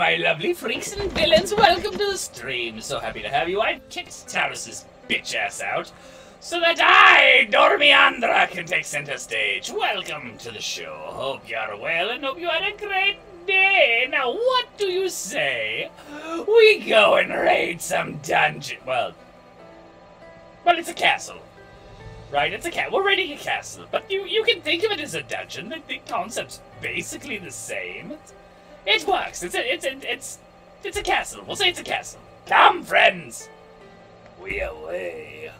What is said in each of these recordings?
my lovely freaks and villains. Welcome to the stream. So happy to have you. I kicked Talos's bitch ass out so that I, Dormiandra, can take center stage. Welcome to the show. Hope you're well and hope you had a great day. Now, what do you say? We go and raid some dungeon. Well, well, it's a castle. Right, it's a cat. We're raiding a castle, but you you can think of it as a dungeon. The, the concept's basically the same. It works. It's a, it's a, it's it's a castle. We'll say it's a castle. Come, friends. We away.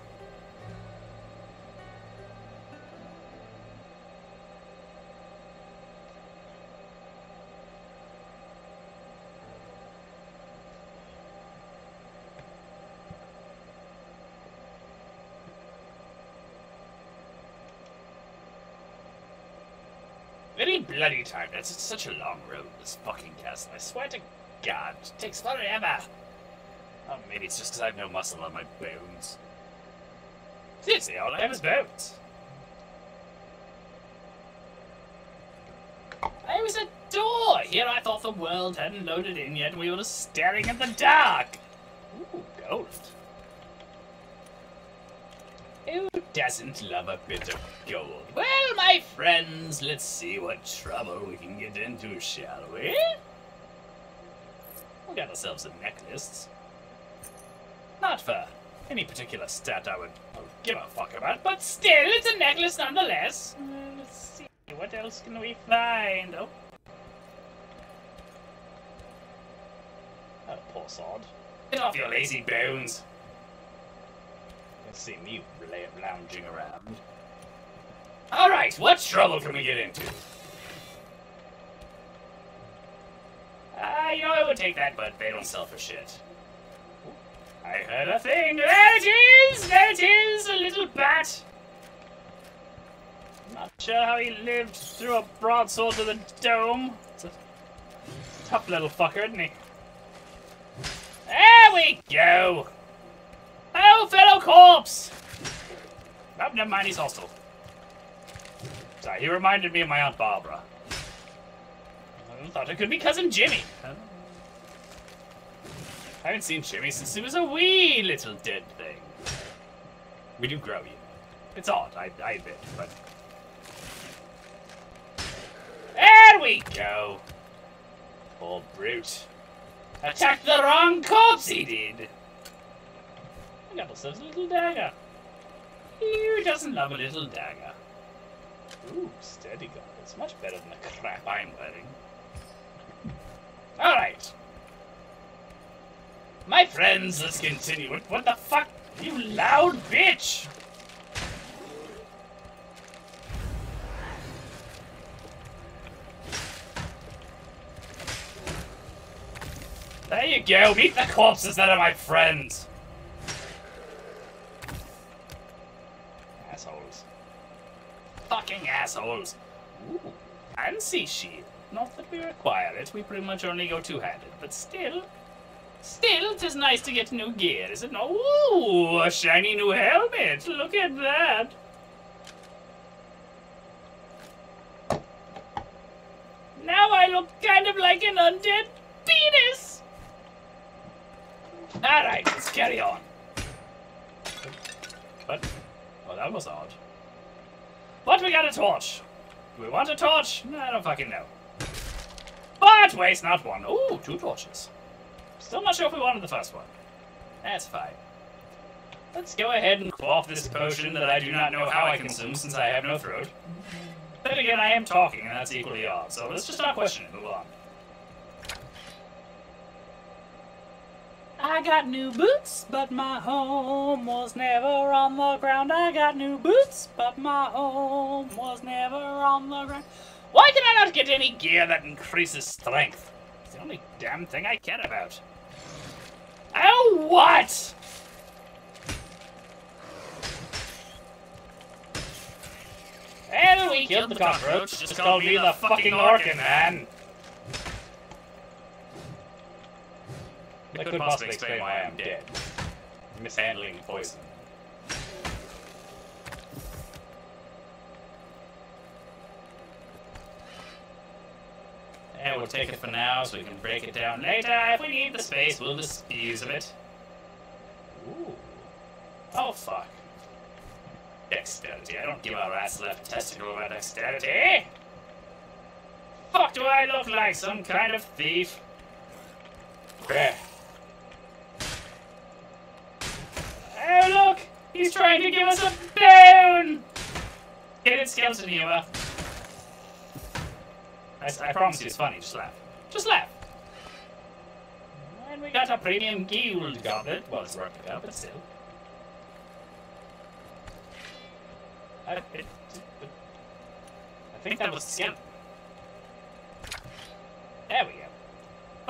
Bloody time. That's such a long road, this fucking castle. I swear to God, it takes forever. Oh, maybe it's just because I have no muscle on my bones. Seriously, all I have is bones. I was a door! Here I thought the world hadn't loaded in yet, and we were just staring at the dark. Ooh, gold. Who doesn't love a bit of gold? Well, my friends, let's see what trouble we can get into, shall we? We got ourselves a necklace. Not for any particular stat I would, give a fuck about, but still, it's a necklace nonetheless. Uh, let's see, what else can we find? Oh. Oh, poor sod. Get off your lazy bones. You see me lounging around. Alright, what trouble can we get into? Uh, you know, I would take that, but they don't sell for shit. I heard a thing. There it is! There it is! A little bat! Not sure how he lived through a broadsword to the dome. It's a tough little fucker, isn't he? There we go! Oh, fellow corpse! Oh, never mind, he's hostile. Sorry, he reminded me of my Aunt Barbara. I thought it could be Cousin Jimmy. I haven't seen Jimmy since he was a wee little dead thing. We do grow you. It's odd, I, I admit, but... There we go! Poor brute. Attacked the wrong corpse he did! We got ourselves a little dagger. Who doesn't love a little dagger? Ooh, steady gun. It's much better than the crap I'm wearing. Alright. My friends, let's continue. What the fuck? You loud bitch! There you go, meet the corpses that are my friends! Assholes. Assholes. Ooh, fancy shield. Not that we require it, we pretty much only go two-handed, but still... Still, it is nice to get new gear, is it not? Ooh, a shiny new helmet! Look at that! Now I look kind of like an undead penis! Alright, let's carry on. But, Oh, that was odd. But we got a torch. Do we want a torch? I don't fucking know. But waste not one. Ooh, two torches. Still not sure if we wanted the first one. That's fine. Let's go ahead and quaff this potion that I do not know how I consume since I have no throat. Then again, I am talking, and that's equally odd, so let's just not question it. Move on. I got new boots, but my home was never on the ground. I got new boots, but my home was never on the ground. Why can I not get any gear that increases strength? It's the only damn thing I care about. Oh, what? Well, we killed the cockroach. Just call me the fucking orkin, man. That could possibly explain why I'm dead. Mishandling poison. And we'll take it for now so we can break it down later. If we need the space, we'll dispose of it. Ooh. Oh, fuck. Dexterity. I don't give a rat's left testicle about dexterity. Fuck do I look like? Some kind of thief? Blech. Oh, look! He's trying to give us a bone! Get it, skeleton humor. I, I promise you it's funny, just laugh. Just laugh! And we got a premium guild goblet. Well, it's out, but still. I, I think that was skeleton. There we go.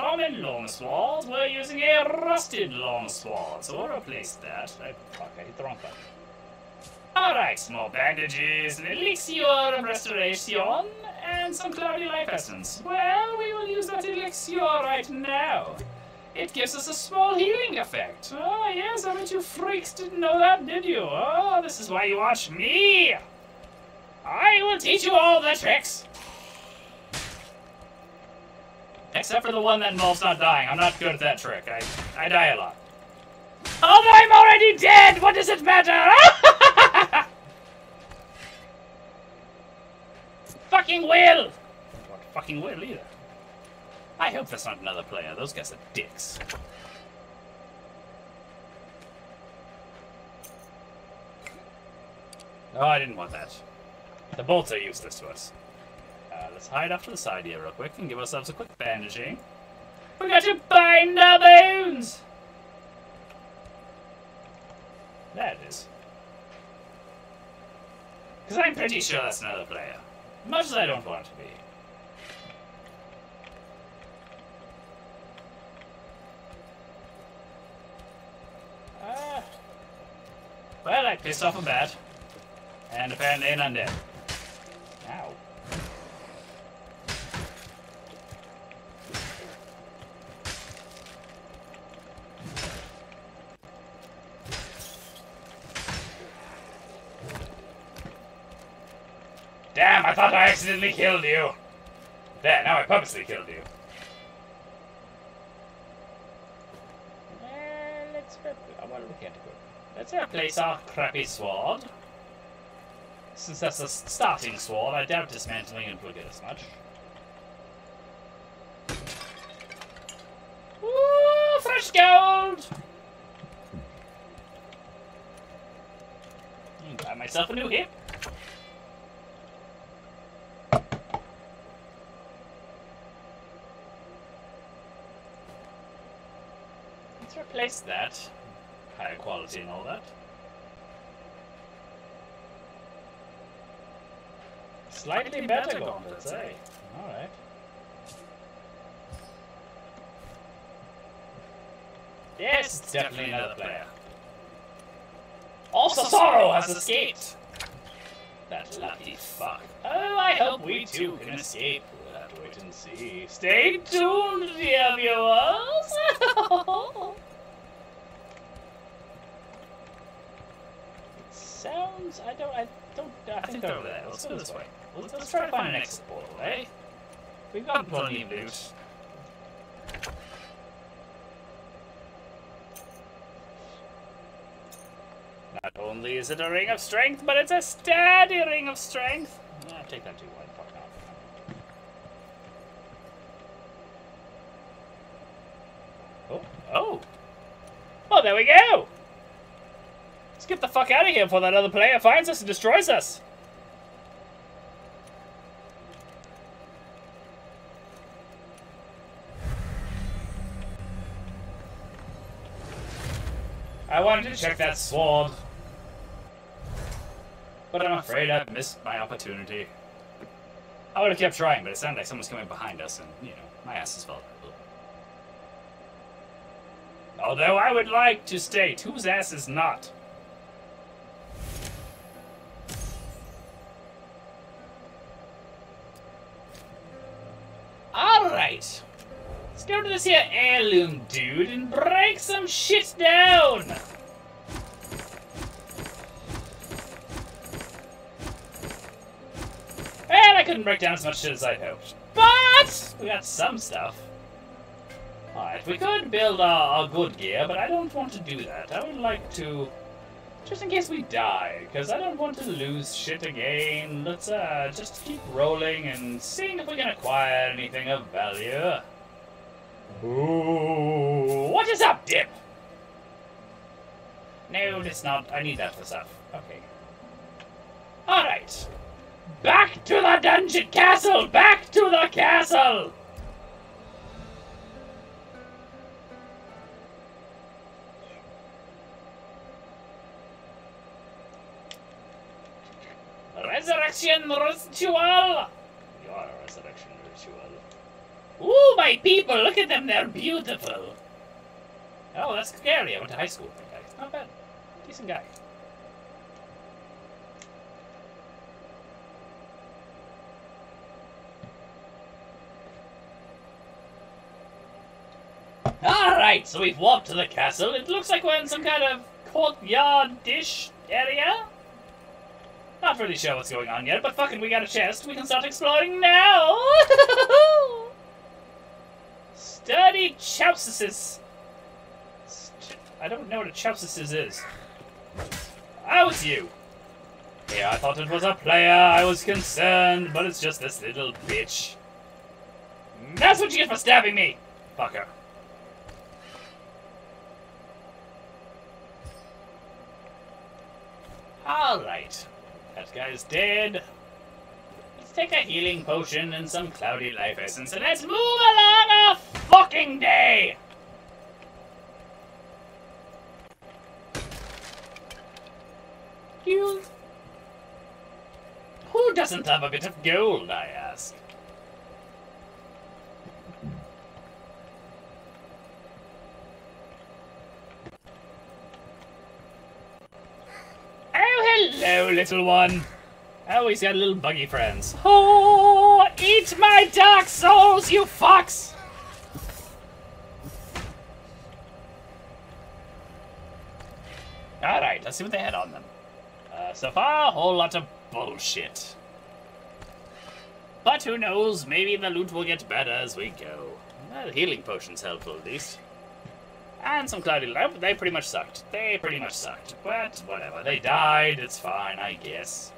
Common longsword, we're using a rusted longsword, so we'll replace that. I, fuck, I hit the wrong button. Alright, small bandages, an elixir of restoration, and some cloudy life essence. Well, we will use that elixir right now. It gives us a small healing effect. Oh, yes, I bet you freaks didn't know that, did you? Oh, this is why you watch me. I will teach you all the tricks. Except for the one that involves not dying. I'm not good at that trick. I, I die a lot. Oh, I'm already dead! What does it matter? fucking will! What fucking will either. I hope that's not another player. Those guys are dicks. Oh, I didn't want that. The bolts are useless to us. Uh, let's hide off to the side here real quick and give ourselves a quick bandaging. We got to bind our bones! That is. Because I'm pretty sure that's another player. Much as I don't want to be. Uh, well, I pissed off a bat. And apparently an undead. Accidentally killed you. There, now I purposely killed you. Well, let's what we can't do. Let's replace our crappy sword. Since that's a starting sword, I doubt dismantling it will get us much. Ooh, fresh gold! Hmm, Got myself a new hip. Let's replace that. Higher quality and all that. Slightly better gauntlets, eh? Alright. Yes, it's definitely another player. Also, Sorrow has escaped! That lucky fuck. Oh, I hope we too can escape. We'll have to wait and see. Stay tuned, dear viewers! it sounds... I don't... I don't... I think they're over there. Let's go this way. Let's, let's try to find an exit portal, eh? We've got plenty of loot. Not only is it a ring of strength, but it's a steady ring of strength. Yeah, take that too. The fuck not? Oh, oh. Well, there we go. The fuck out of here before that other player finds us and destroys us. I wanted to check that sword. But I'm afraid I've missed my opportunity. I would have kept trying, but it sounded like someone's coming behind us, and, you know, my ass is felt. Although I would like to state, whose ass is not? Alright. Let's go to this here heirloom dude and break some shit down! And I couldn't break down as much shit as I'd hoped. But we got some stuff. Alright, we could build a, a good gear, but I don't want to do that. I would like to just in case we die, because I don't want to lose shit again. Let's uh, just keep rolling and seeing if we can acquire anything of value. Ooh, what is up, Dip? No, it's not. I need that for stuff. Okay. Alright. Back to the dungeon castle! Back to the castle! Resurrection ritual! Your resurrection ritual. Ooh, my people, look at them, they're beautiful. Oh, that's scary. I went to high school with that guy. Not bad. Decent guy. Alright, so we've walked to the castle. It looks like we're in some kind of courtyard-ish area. Not really sure what's going on yet, but fucking we got a chest. We can start exploring now! Study Chausisis. I don't know what a Chausisis is. Oh, it's you. Yeah, I thought it was a player. I was concerned, but it's just this little bitch. That's what you get for stabbing me, fucker. Alright. That guy's dead. Let's take a healing potion and some cloudy life essence and let's move along a fucking day! You... Who doesn't love a bit of gold, I ask? Oh, hello, little one. Oh, he's got little buggy friends. Oh, eat my dark souls, you fox! Alright, let's see what they had on them. Uh, so far, a whole lot of bullshit. But who knows, maybe the loot will get better as we go. Well, healing potion's helpful at least. And some cloudy light, they pretty much sucked. They pretty much sucked. But whatever, they died, it's fine, I guess.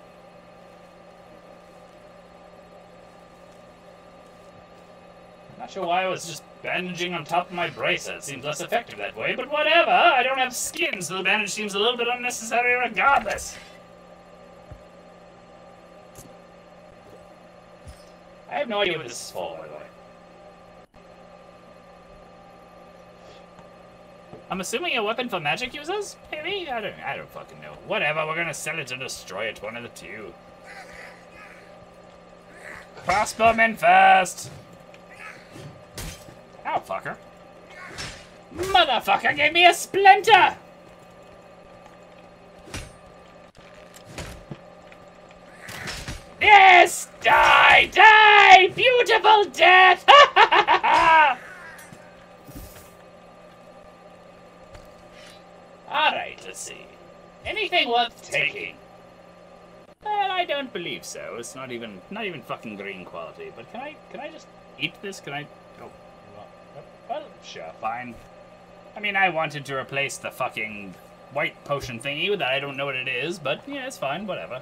Not sure why I was just bandaging on top of my bracelet. Seems less effective that way, but whatever. I don't have skin, so the bandage seems a little bit unnecessary regardless. I have no idea what this is for, by the way. I'm assuming a weapon for magic users? Maybe? I don't I don't fucking know. Whatever, we're gonna sell it or destroy it, one of the two. Crossbowmen first! Ow, fucker. Motherfucker gave me a splinter! Yes! Die! Die! Beautiful death! Alright, let's see. Anything worth taking? Well, I don't believe so. It's not even not even fucking green quality. But can I can I just eat this? Can I oh well, sure, fine. I mean I wanted to replace the fucking white potion thingy with that I don't know what it is, but yeah, it's fine, whatever.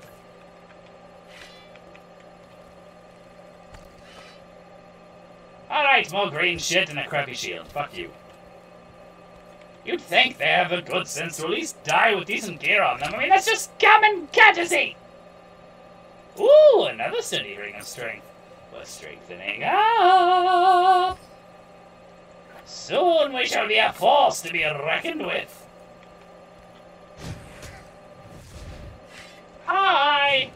Alright, more green shit and a crappy shield. Fuck you. You'd think they have a good sense to at least die with decent gear on them. I mean, that's just common courtesy! Ooh, another steady ring of strength. We're strengthening up! Soon we shall be a force to be reckoned with. Hi!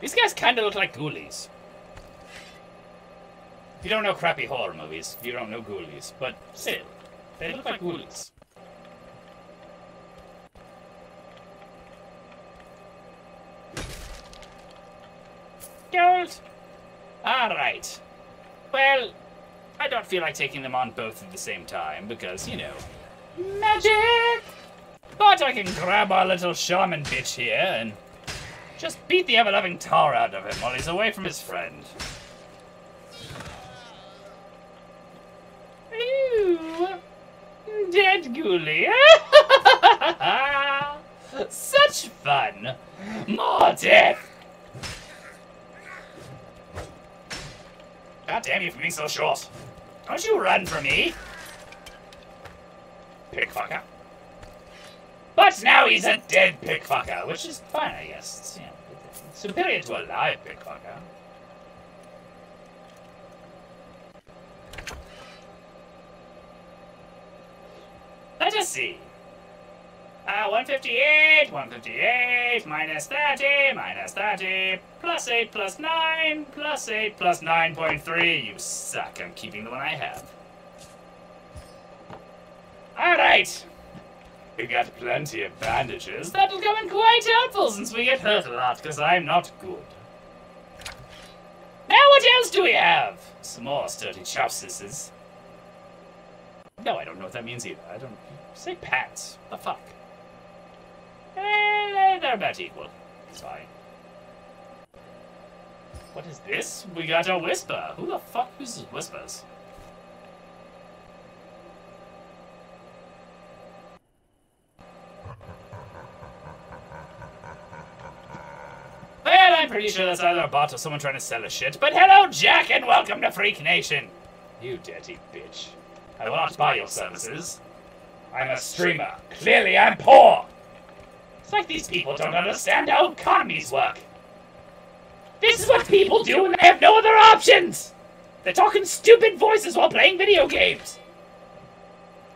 These guys kind of look like ghoulies. You don't know crappy horror movies, you don't know ghoulies. But still, they look like ghoulies. Gold! Alright. Well, I don't feel like taking them on both at the same time because, you know, magic! But I can grab our little shaman bitch here and just beat the ever-loving tar out of him while he's away from his friend. Ooh, dead ghoulie. Such fun. More death. God damn you for being so short. Don't you run from me. Pigfucker. But now he's a dead pigfucker, which is fine, I guess. It's, you know, superior to a live pigfucker. Let us see. Uh, 158, 158, minus 30, minus 30, plus 8, plus 9, plus 8, plus 9.3. You suck. I'm keeping the one I have. Alright. We got plenty of bandages. That'll come in quite helpful since we get hurt a lot, because I'm not good. Now what else do we have? Some more sturdy chopstisses. No, I don't know what that means either. I don't... Say pats. The fuck? Eh, they're about equal. It's fine. What is this? We got a whisper. Who the fuck uses whispers? Well, I'm pretty sure that's either a bot or someone trying to sell us shit. But hello, Jack, and welcome to Freak Nation. You dirty bitch. I will not buy your services. I'm a streamer. Clearly, I'm poor. It's like these people don't understand how economies work. This is what people do when they have no other options. They're talking stupid voices while playing video games.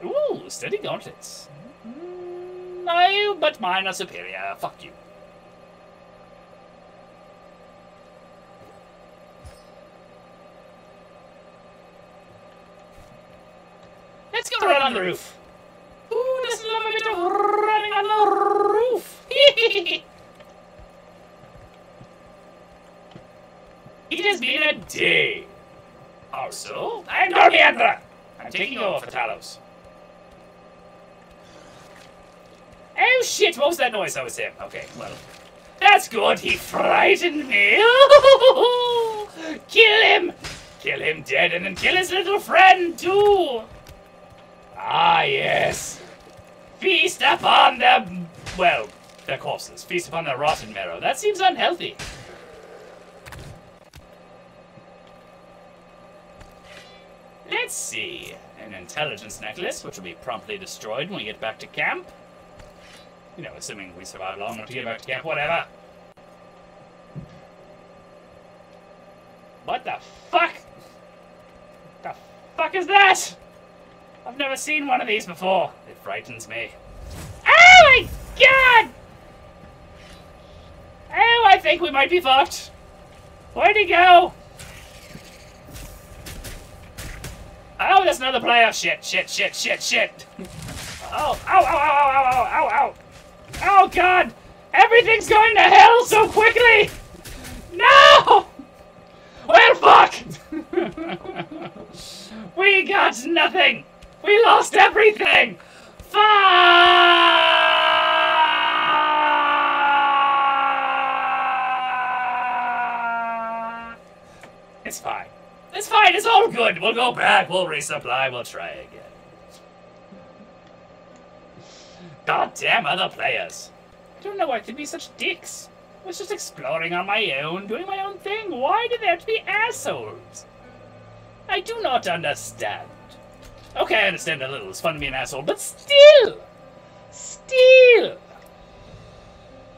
Ooh, steady gauntlets. Mm, No, but mine are superior. Fuck you. Go run on the roof. Ooh, just love a bit of running on the roof. it has been a day. Also, I'm Dormiandra. I'm taking over for Talos. Oh shit, what was that noise? That was him. Okay, well. That's good, he frightened me. kill him! Kill him dead and then kill his little friend too! Ah, yes. Feast upon the. Well, their corpses. Feast upon their rotten marrow. That seems unhealthy. Let's see. An intelligence necklace, which will be promptly destroyed when we get back to camp. You know, assuming we survive long enough to get back to camp, whatever. What the fuck? The fuck is that? I've never seen one of these before. It frightens me. Oh my god! Oh, I think we might be fucked. Where'd he go? Oh, there's another player. Shit, shit, shit, shit, shit. Oh, ow, ow, ow, ow, ow, ow, ow. Oh god! Everything's going to hell so quickly! No! Well, fuck! we got nothing! We lost everything! Fuck! It's fine. It's fine, it's all good. We'll go back, we'll resupply, we'll try again. Goddamn other players. I don't know why they'd be such dicks. I was just exploring on my own, doing my own thing. Why do they have to be assholes? I do not understand. Okay, I understand a little. It's fun to be an asshole, but still! Still!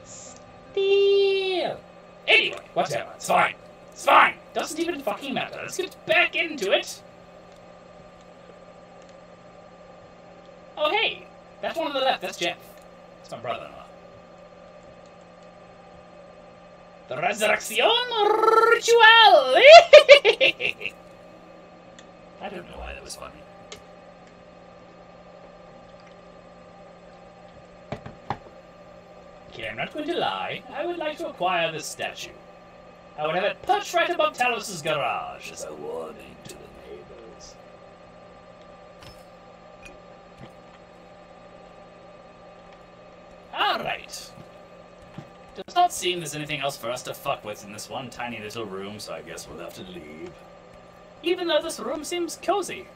Still! Anyway, whatever. It's fine. It's fine. Doesn't even fucking matter. Let's get back into it. Oh, hey. That one on the left, that's Jeff. It's my brother-in-law. The Resurrection Ritual! I don't know why that was funny. Okay, I'm not going to lie. I would like to acquire this statue. I would have it perched right above Talos's garage as a warning to the neighbors. Alright. Does not seem there's anything else for us to fuck with in this one tiny little room, so I guess we'll have to leave. Even though this room seems cozy.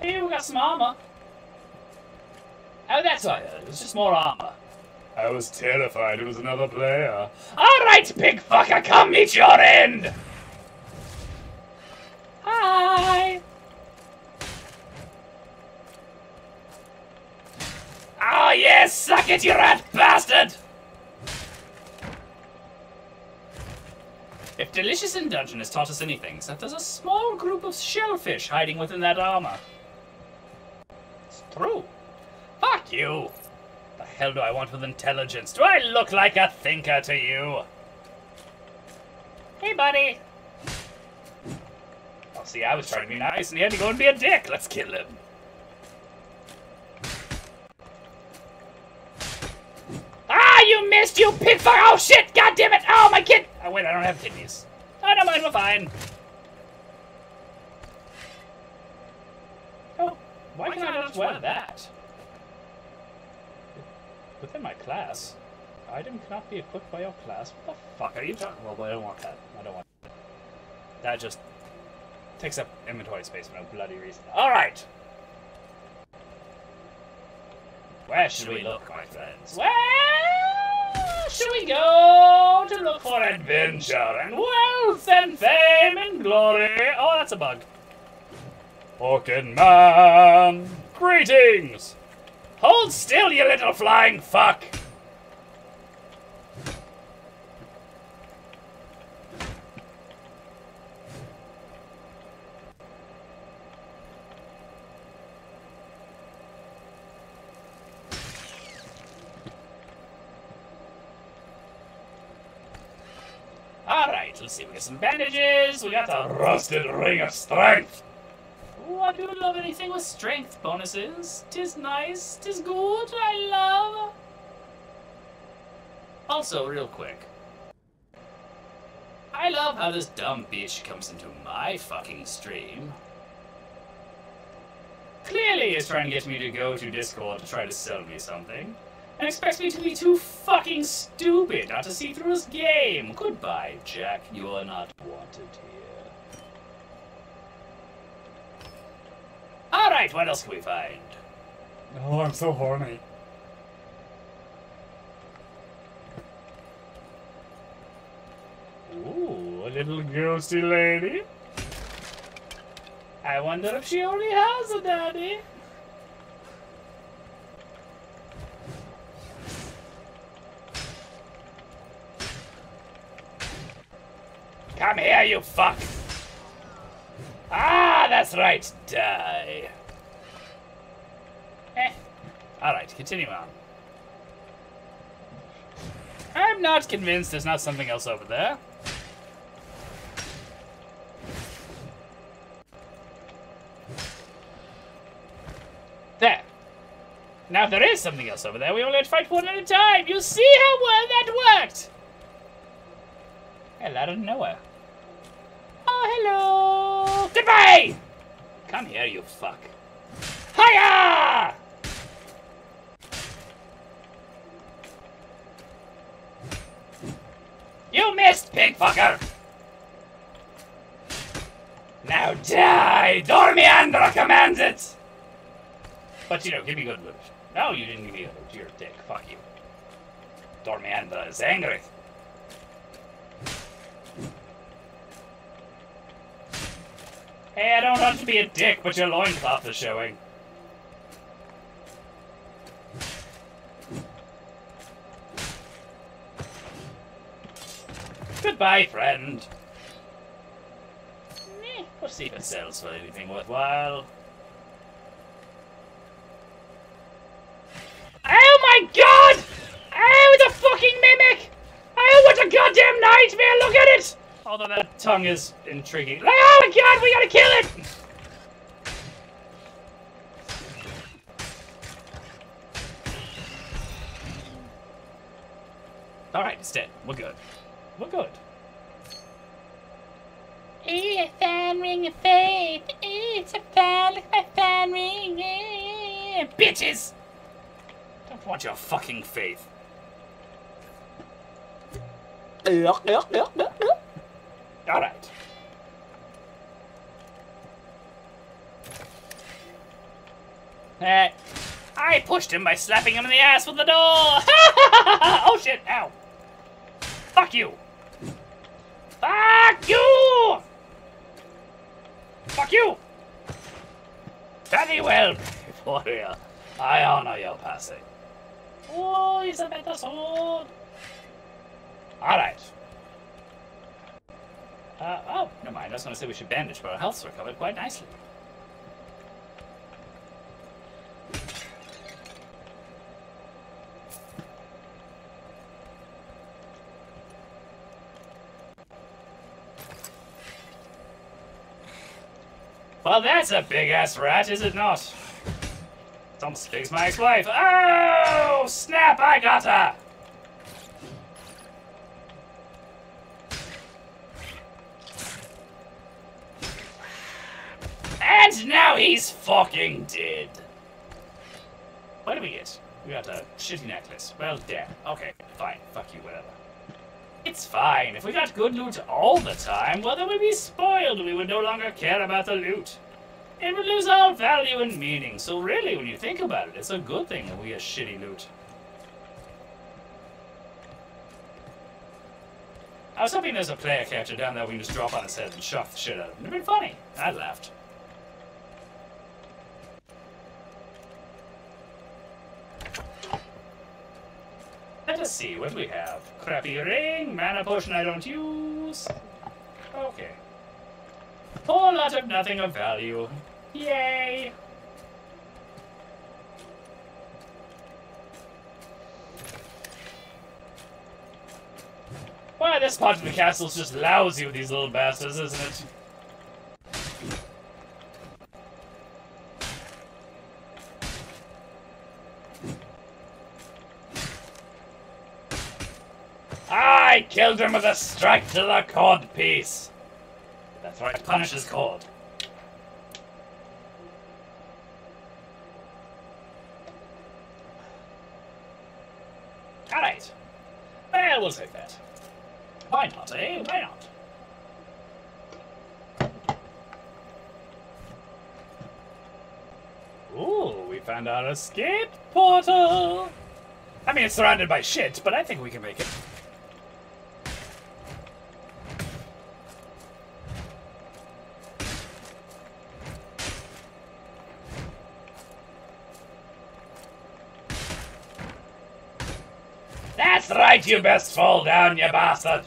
Hey, we got some armor. Oh, that's right. It was just more armor. I was terrified it was another player. Alright, big fucker, come meet your end! Hi! Oh yes, suck it, you rat bastard! If Delicious in Dungeon has taught us anything, it's that there's a small group of shellfish hiding within that armor. It's true. Fuck you! The hell do I want with intelligence? Do I look like a thinker to you? Hey, buddy! Oh, see, I was trying to be nice, and he had to go and be a dick. Let's kill him. Ah, you missed, you pig fuck! Oh, shit! God damn it! Oh, my kid! Oh, wait, I don't have kidneys. Oh, never mind, we're fine. Oh, why, why can I just wear that? Within my class? Item cannot be equipped by your class. What the fuck are you talking Well, I don't want that. I don't want that. That just takes up inventory space for no bloody reason. Alright! Where should we look, my friends? Where should we go to look for adventure and wealth and fame and glory? Oh, that's a bug. Orkin man! Greetings! Hold still, you little flying fuck! Alright, let's see. We got some bandages. We got a rusted ring of strength. Oh, I do love anything with strength bonuses. Tis nice, tis good, I love. Also, real quick. I love how this dumb bitch comes into my fucking stream. Clearly is trying to get me to go to Discord to try to sell me something. And expects me to be too fucking stupid not to see through his game. Goodbye, Jack. You are not wanted here. Alright, what else can we find? Oh, I'm so horny. Ooh, a little ghosty lady. I wonder if she only has a daddy. Come here, you fuck! Ah, that's right, die. Eh. Alright, continue on. I'm not convinced there's not something else over there. There. Now, there is something else over there, we only had to fight one at a time. You see how well that worked? Hell, out of nowhere. Hello. Goodbye! Come here, you fuck. Hiya! You missed, pig fucker! Now die! Dormiandra commands it! But you know, give me good loot. No, you didn't give me good loot. You're a dick. Fuck you. Dormiandra is angry. Hey, I don't want to be a dick, but your loincloth is showing. Goodbye, friend. Meh, we'll see if it sells for anything worthwhile. Oh my god! Oh, the fucking mimic! Oh, what a goddamn nightmare! Look at it! Although that tongue is intriguing. Like, oh my god, we gotta kill it! Alright, it's dead. We're good. We're good. Ooh, a fan ring of faith. Ooh, it's a fan, a fan ring. Ooh. Yeah, bitches! Don't want your fucking faith. Alright. Hey, I pushed him by slapping him in the ass with the door! oh shit, ow! Fuck you! Fuck you! Fuck you! Very well, real. I honor your passing. Oh, he's a better sword. Alright. Uh, oh, never mind. I was going to say we should bandage, but our health's recovered quite nicely. Well, that's a big ass rat, is it not? It's almost as big as my ex-wife. Oh, snap! I got her. Fucking dead. What did we get? We got a shitty necklace. Well, damn. Okay, fine. Fuck you, whatever. It's fine. If we got good loot all the time, well, then we'd be spoiled. We would no longer care about the loot. It would lose all value and meaning. So really, when you think about it, it's a good thing that we have shitty loot. I was hoping there's a player character down there we can just drop on his head and shock the shit out of him. It'd been funny. I laughed. See what we have. Crappy ring, mana potion I don't use. Okay. Whole lot of nothing of value. Yay! Why, this part of the castle's just lousy with these little bastards, isn't it? I killed him with a strike to the cod piece. That's right, punishes cod. Alright. Well, we'll take that. Why not, eh? Why not? Ooh, we found our escape portal! I mean, it's surrounded by shit, but I think we can make it. That's right, you best fall down, you bastard!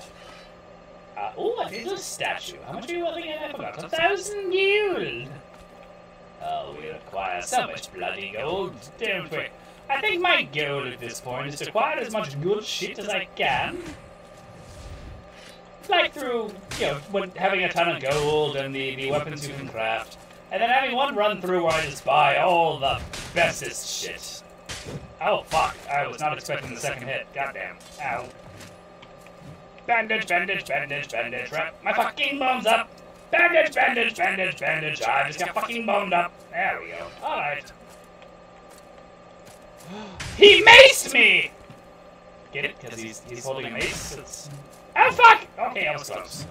Uh, oh, I a statue. How much are you worth again? I forgot. A thousand gold! Oh, we acquire so much bloody gold, don't we? I think my goal at this point is to acquire as much good shit as I can. Like through, you know, when, having a ton of gold and the, the weapons you can craft. And then having one run through where I just buy all the bestest shit. Oh, fuck. I was not expecting the second hit. Goddamn. Ow. Bandage, bandage, bandage, bandage. Right. My fucking bone's up. Bandage, bandage, bandage, bandage. I just got fucking boned up. There we go. Alright. He maced me! Get it? Because he's, he's holding a mace? It's... Oh, fuck! Okay, I was close.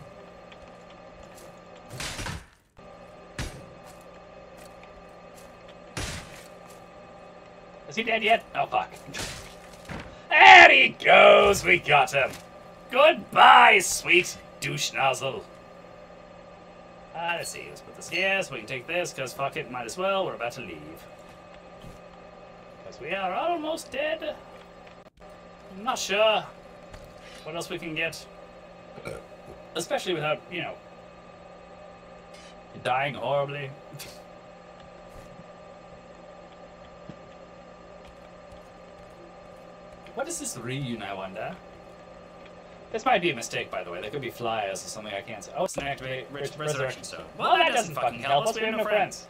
Is he dead yet? Oh, fuck. There he goes! We got him! Goodbye, sweet douche nozzle. Uh, let's see, let's put this here so we can take this, because fuck it, might as well, we're about to leave. Because we are almost dead. I'm not sure what else we can get. Especially without, you know, dying horribly. this reun, I wonder? This might be a mistake, by the way. There could be flyers or something I can't say. Oh, it's an activate res resurrection stone. Well, that doesn't fucking help us. We have no friends.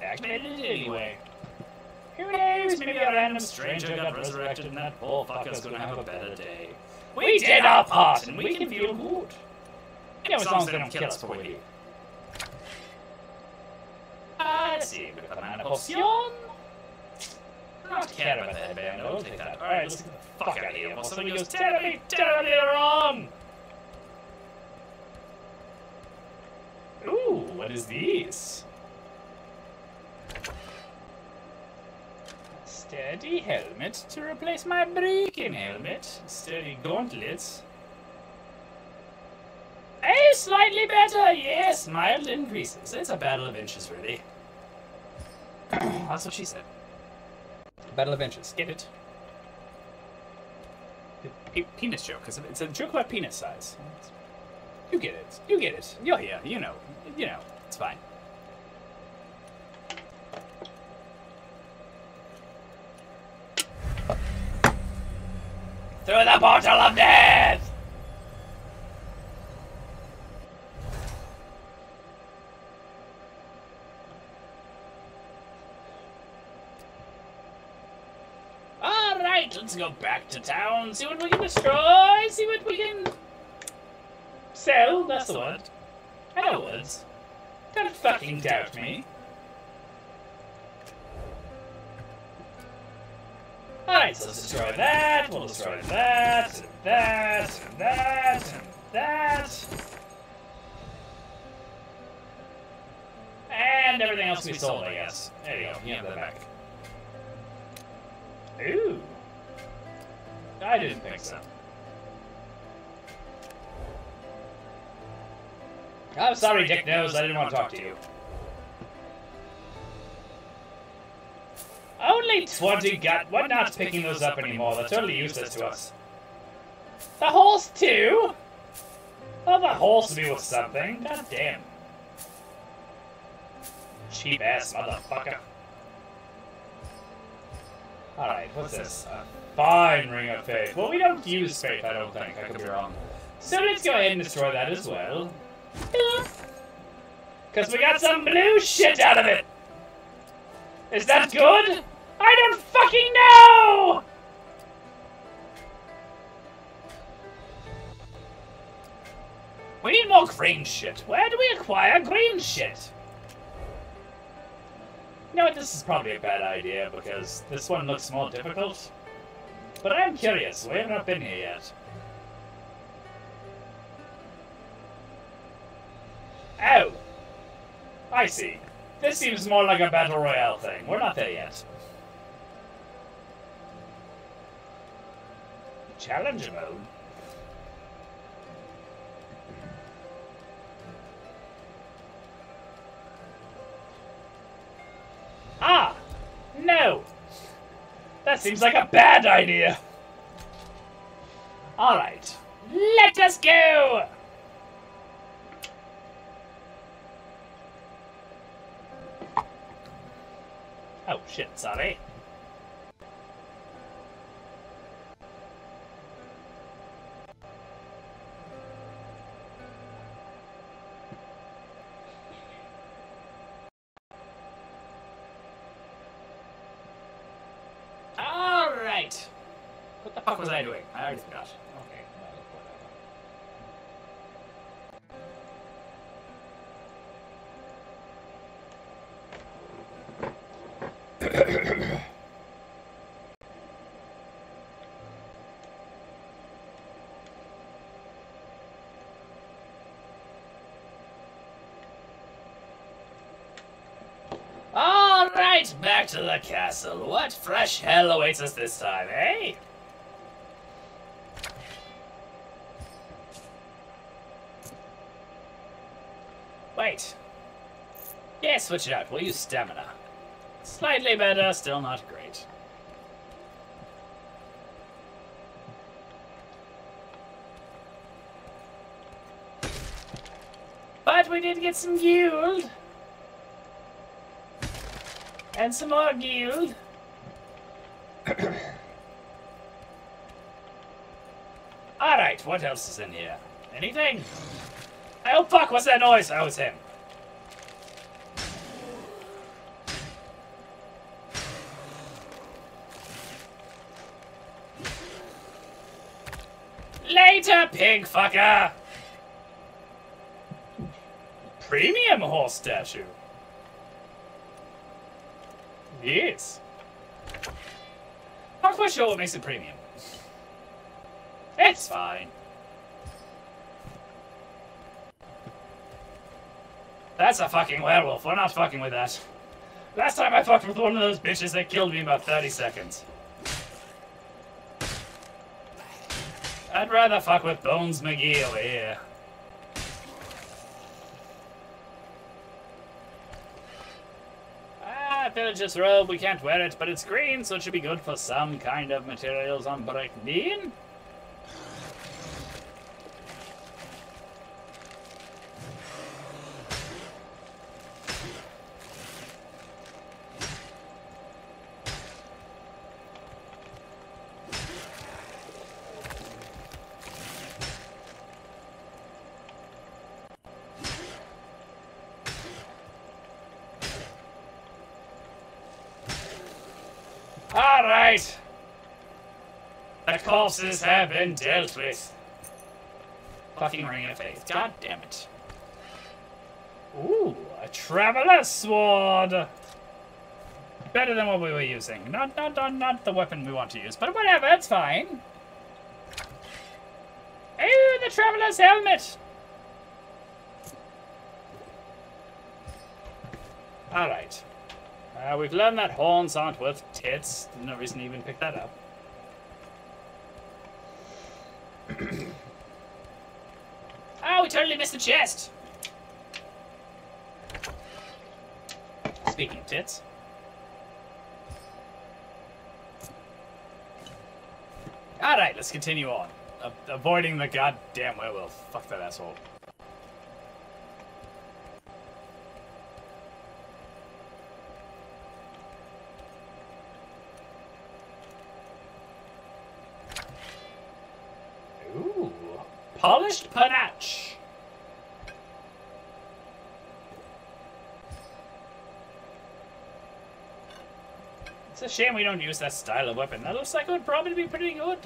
I activated it anyway. Who knows? Maybe a random stranger got resurrected and that poor fucker's gonna have a better day. We did our part and we can feel good. Yeah, as long as they don't kill us leave. Uh, let's see, got the mana potion. Not care about the headband, I'll take that. Alright, let's get the fuck out of here. Before somebody goes terribly, terribly wrong! Ooh, what is these? Sturdy helmet to replace my breaking helmet. Sturdy gauntlets. Hey, slightly better, yes, mild increases. It's a battle of inches, really. That's what she said. Battle of inches. Get it? Pe- penis joke, because it's a joke about penis size. You get it. You get it. Yeah, yeah. You know. You know. It's fine. Through the portal of death! Alright, let's go back to town, see what we can destroy, see what we can sell, that's the word. I know words. Don't fucking doubt me. Alright, so let's destroy that, we'll destroy that, and that, and that, and that. And everything else we sold, I guess. There you go, you have that back. Ooh. I didn't think so. I'm sorry, Dick Nose, I didn't want to talk to you. Only 20 got. What not picking those up anymore? They're totally useless to us. The horse, too? Oh, the horse be with something. God damn. Cheap ass motherfucker. Alright, what's this? A fine ring of faith. Well, we don't use faith, I don't think. I could be wrong. So let's go ahead and destroy that as well. Because we got some blue shit out of it. Is that good? I don't fucking know! We need more green shit. Where do we acquire green shit? You know what, this is probably a bad idea because this one looks more difficult. But I'm curious, we haven't been here yet. Oh! I see. This seems more like a battle royale thing. We're not there yet. Challenge mode? Ah! No! That seems like a bad idea! Alright. Let us go! Oh shit, sorry. Alright. What the fuck was I doing? I already forgot. Okay. Alright, back to the castle. What fresh hell awaits us this time, eh? Wait. Yeah, switch it out. We'll use stamina. Slightly better, still not great. But we did get some guild. And some more guild. Alright, what else is in here? Anything? Oh fuck, what's that noise? Oh, it's him. Later, pig fucker! premium horse statue. Yes. Not quite sure what makes it premium. It's fine. That's a fucking werewolf. We're not fucking with that. Last time I fucked with one of those bitches, they killed me in about 30 seconds. I'd rather fuck with Bones McGee over here. Villager's robe, we can't wear it, but it's green, so it should be good for some kind of materials on. All right. Have been dealt with. Fucking ring of faith. God damn it. Ooh, a traveler's sword. Better than what we were using. Not, not, not, not the weapon we want to use, but whatever. It's fine. Oh, the traveler's helmet. All right. Uh, we've learned that horns aren't worth tits. No reason to even pick that up. oh, we totally missed the chest! Speaking of tits. Alright, let's continue on. A- avoiding the goddamn werewolf. Fuck that asshole. Ooh. Polished It's a shame we don't use that style of weapon. That looks like it would probably be pretty good.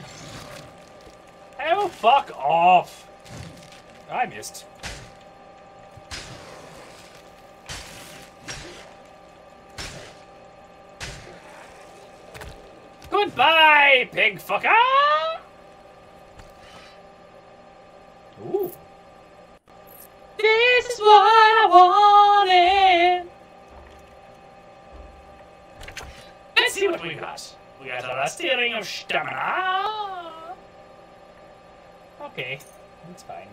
Oh, fuck off. I missed. Goodbye, pig fucker! Ooh. This is what I wanted. Let's see what we got. We got a rusty ring of stamina. Okay, that's fine.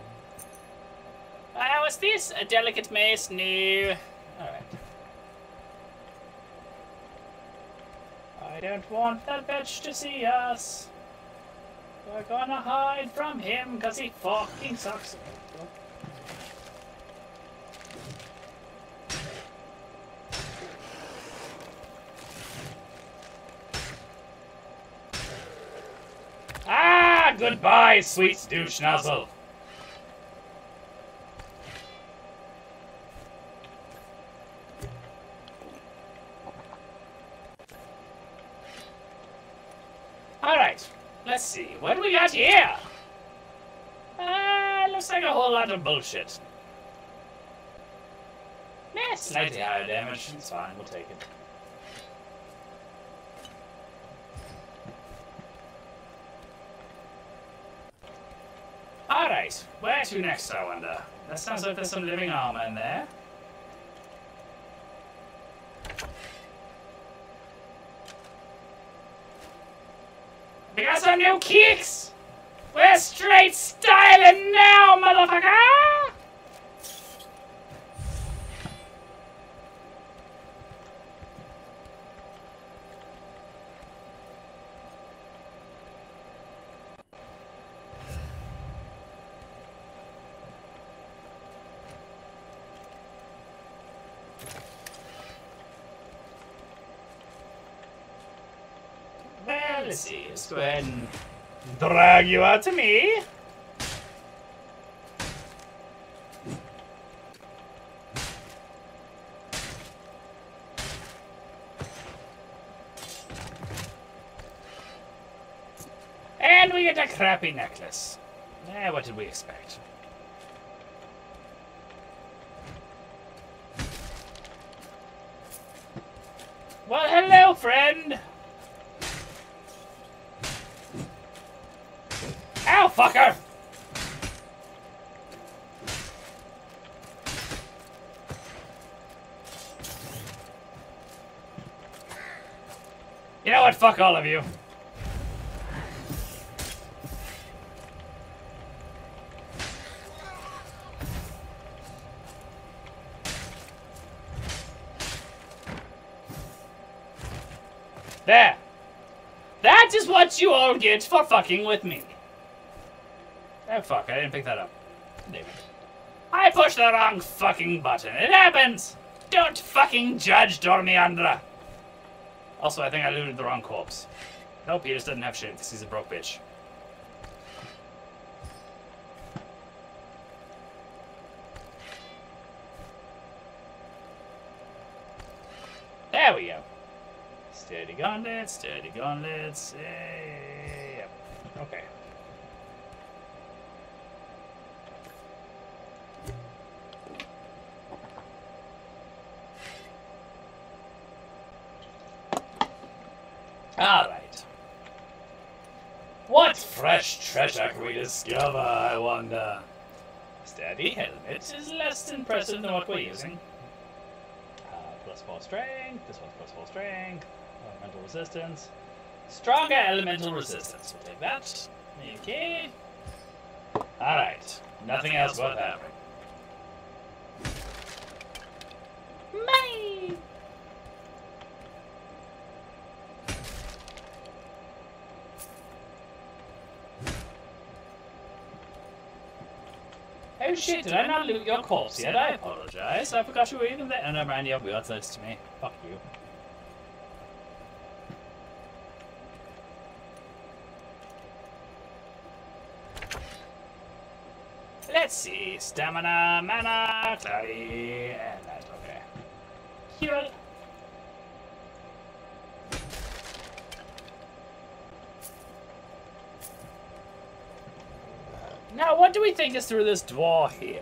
Uh, what's this? A delicate mace? No. Alright. I don't want that bitch to see us. We're gonna hide from him because he fucking sucks. Ah, goodbye, sweet douche nozzle. All right, let's see. What do we got here? Uh, looks like a whole lot of bullshit. Nah, slightly higher damage. It's fine. We'll take it. All right, where to next? I wonder. That sounds like there's some living armor in there. We got some new kicks! We're straight styling now, motherfucker! Well, go ahead and Drag you out to me. And we get a crappy necklace. Eh, what did we expect? Well, hello, friend! Ow, fucker! You know what? Fuck all of you. There. That is what you all get for fucking with me. Oh fuck, I didn't pick that up. Damn it. I pushed the wrong fucking button. It happens! Don't fucking judge Dormiandra! Also, I think I looted the wrong corpse. Nope, he just doesn't have shit because he's a broke bitch. There we go. Steady gauntlets, steady gauntlets. eh, Yep. Okay. Alright. What fresh treasure can we discover, I wonder? Steady helmet is less impressive than what we're using. Uh, plus 4 strength, this one's plus 4 strength, elemental resistance. Stronger elemental resistance, we'll take that. Okay. Alright, nothing else worth having. Oh shit, did I not loot your corpse yet? I apologize. I forgot you were even there. Oh, never mind, you're weird close to me. Fuck you. Let's see. Stamina, mana, clarity, and that. Okay. Heal. We through this door here?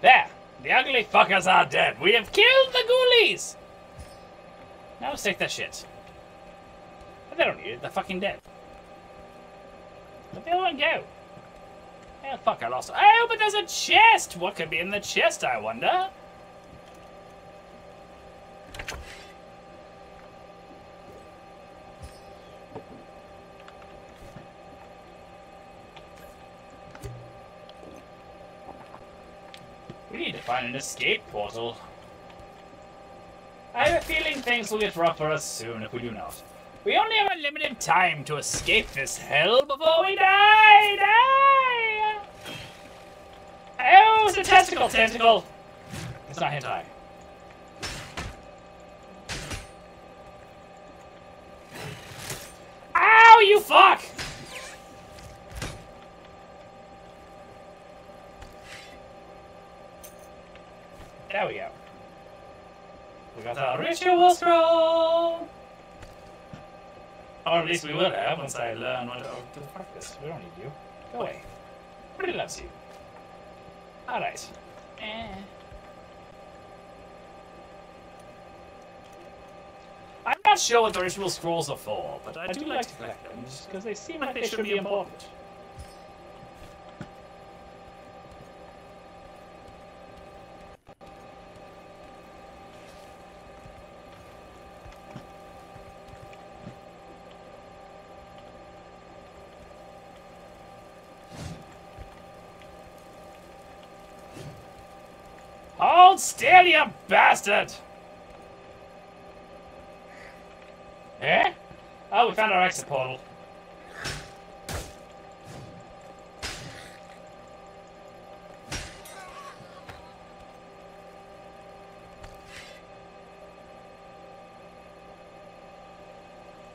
There! The ugly fuckers are dead. We have killed the ghoulies! Now let's take that shit. But they don't need it. They're fucking dead. Let the other one go. Oh, fuck, I lost. Oh, but there's a chest! What could be in the chest, I wonder? An escape portal. I have a feeling things will get rough for us soon if we do not. We only have a limited time to escape this hell before we die! Die! Oh, it's a testicle tentacle! It's not hentai. Ow, you fuck! There we go. We got our ritual scroll! Or at least we will have once I learn what. Oh, fuck this. We don't need you. Go away. Nobody loves you. Alright. Eh. I'm not sure what the ritual scrolls are for, but I do like to collect them because they seem like they should be important. exit! Eh? Oh, we found our exit portal.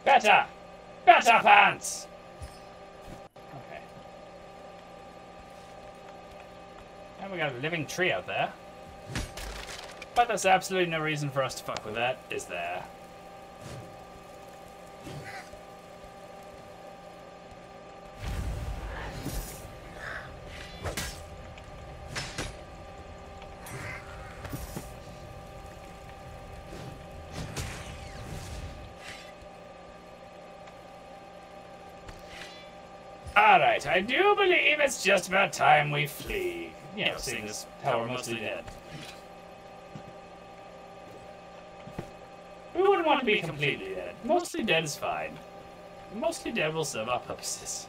Better! Better pants! Okay. And we got a living tree out there. But there's absolutely no reason for us to fuck with that, is there? Alright, I do believe it's just about time we flee. You know, seeing as how we're mostly dead. We wouldn't want to be completely dead. Mostly dead is fine. Mostly dead will serve our purposes.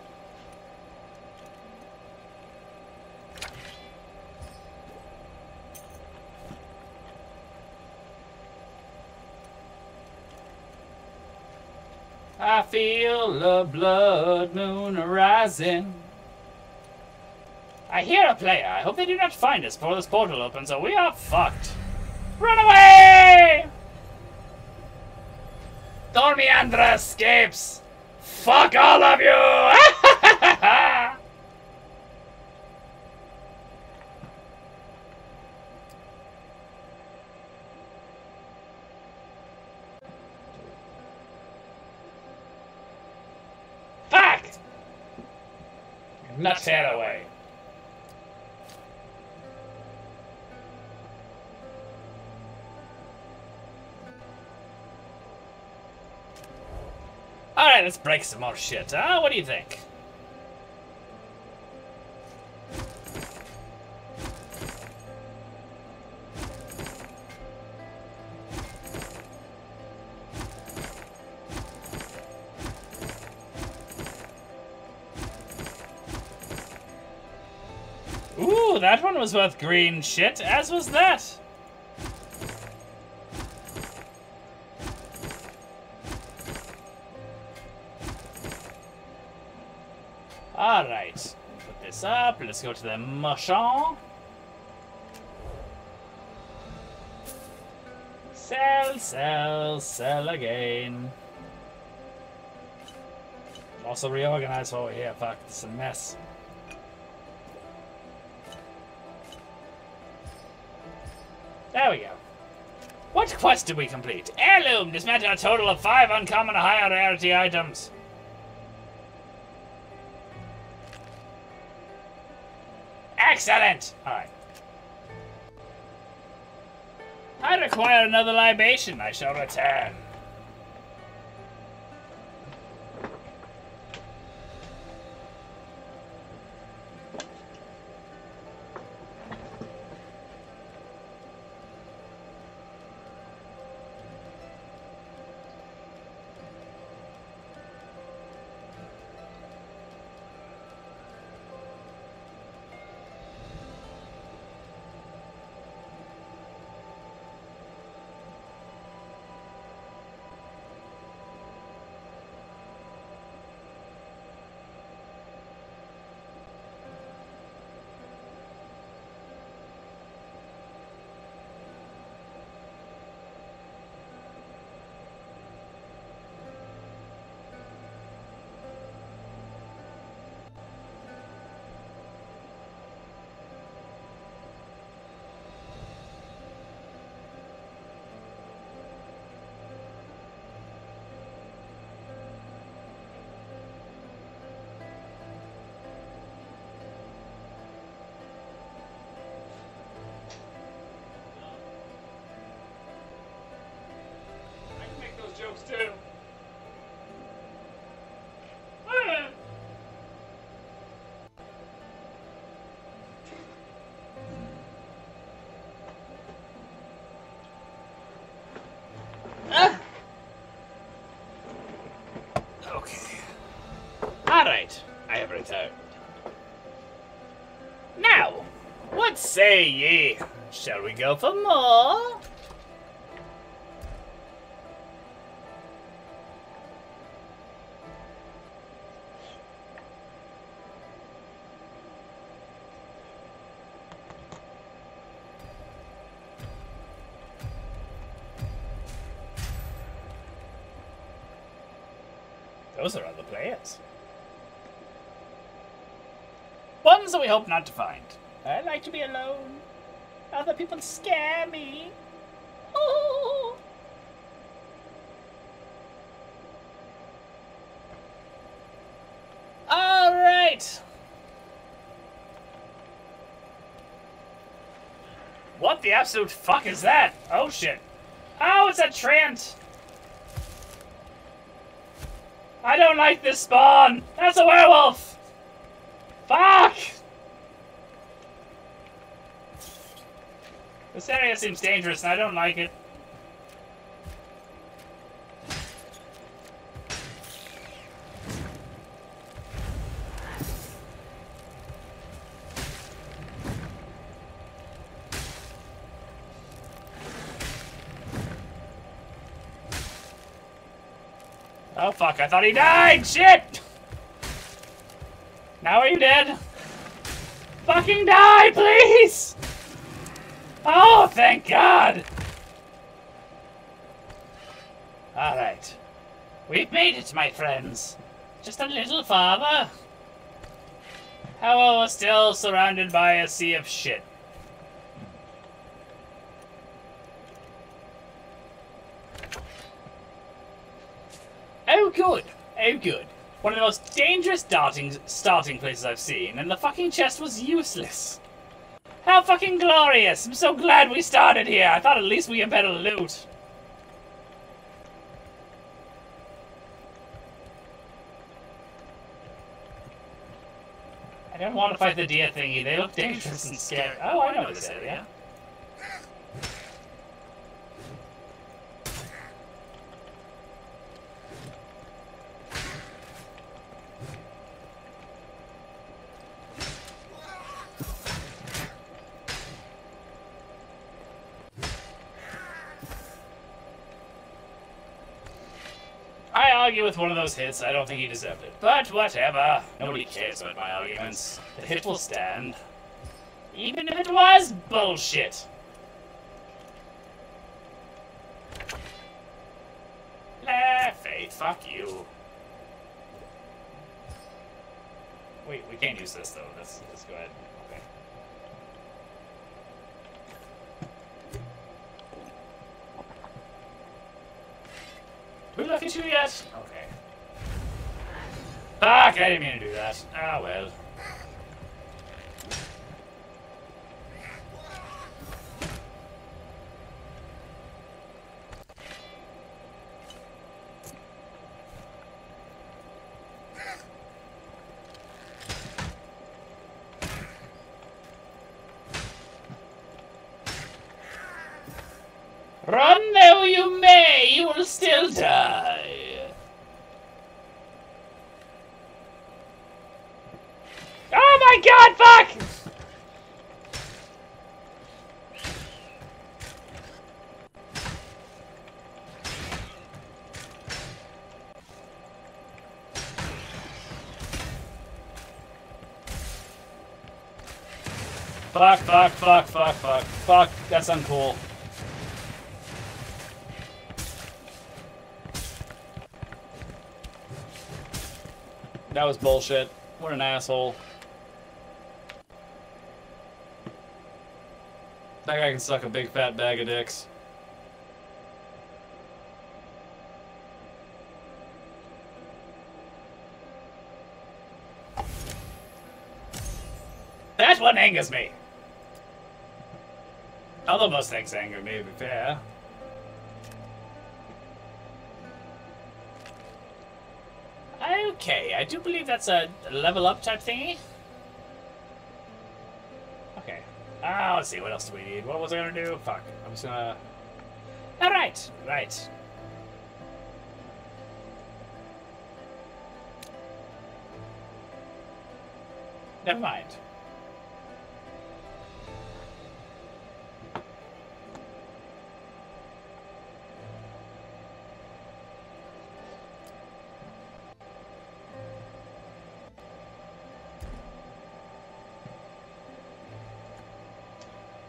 I feel the blood moon rising. I hear a player. I hope they do not find us before this portal opens, or we are fucked. Run away! Dormiandra escapes! Fuck all of you! Fuck! Nuts head away. Alright, let's break some more shit, huh? What do you think? Ooh, that one was worth green shit, as was that. Let's go to the marchand. Sell, sell, sell again. Also reorganize over here. Fuck, this is a mess. There we go. What quest did we complete? Heirloom! Dismantle a total of five uncommon higher rarity items. Excellent! Alright. I require another libation. I shall return. Too. Ah. Okay. Alright, I have returned. Now, what say ye? Shall we go for more? That we hope not to find. I like to be alone. Other people scare me. Oh. All right. What the absolute fuck is that? Oh shit. Oh, it's a Treant. I don't like this spawn. That's a werewolf. Fuck. Area seems dangerous and I don't like it. Oh fuck, I thought he died! Shit! Now are you dead? Fucking die, please! Oh, thank God! Alright. We've made it, my friends. Just a little farther. However, we're still surrounded by a sea of shit. Oh, good. Oh, good. One of the most dangerous darting starting places I've seen, and the fucking chest was useless. How fucking glorious! I'm so glad we started here. I thought at least we had better loot. I don't want to fight the deer thingy. They look dangerous and scary. Oh, I know this area. I argue with one of those hits. I don't think he deserved it. But whatever. Nobody cares about my arguments. The hit will stand. Even if it was bullshit. La Faith, fuck you. Wait, we can't use this though. Let's, let's go ahead. We look at you yet? Okay. Fuck, I didn't mean to do that. Ah, well. Run though you may, you will still die. Oh my god, fuck! Fuck, fuck, fuck, fuck, fuck, fuck, that's uncool. That was bullshit. What an asshole. That guy can suck a big fat bag of dicks. That's what angers me. Although most things anger to be fair. Okay, I do believe that's a level up type thingy. Okay. Ah, let's see, what else do we need? What was I gonna do? Fuck. I'm just gonna... Alright, right. Never mind.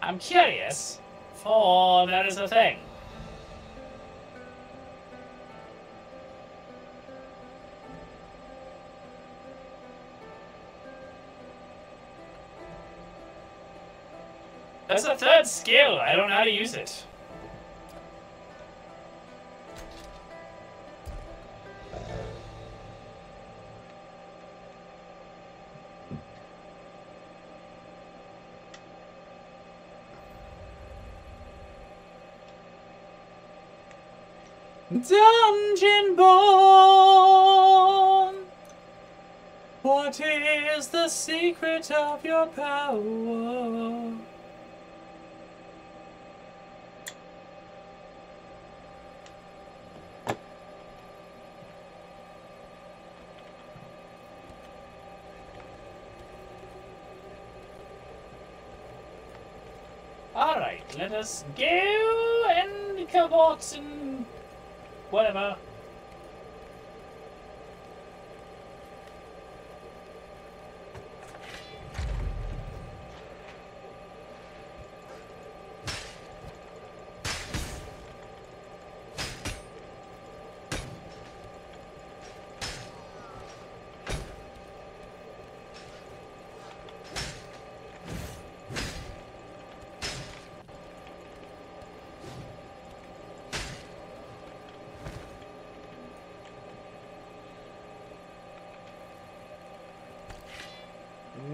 I'm curious, for that is a thing. That's a third skill. I don't know how to use it. Dungeonborne. What is the secret of your power? Alright, let us go and cavort and whatever.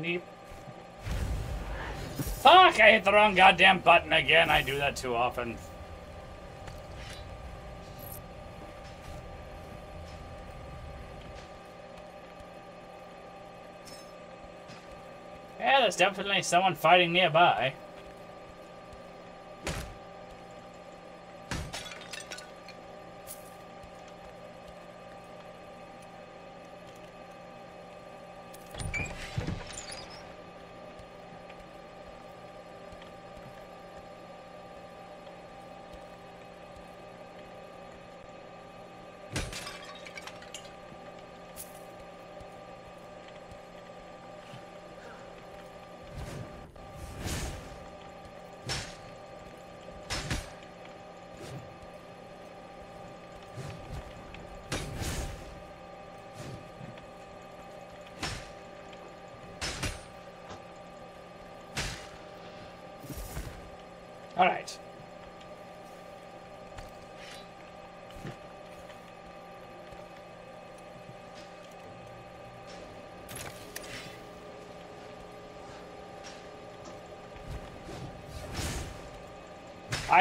Neep. Fuck, I hit the wrong goddamn button again. I do that too often. Yeah, there's definitely someone fighting nearby. Alright.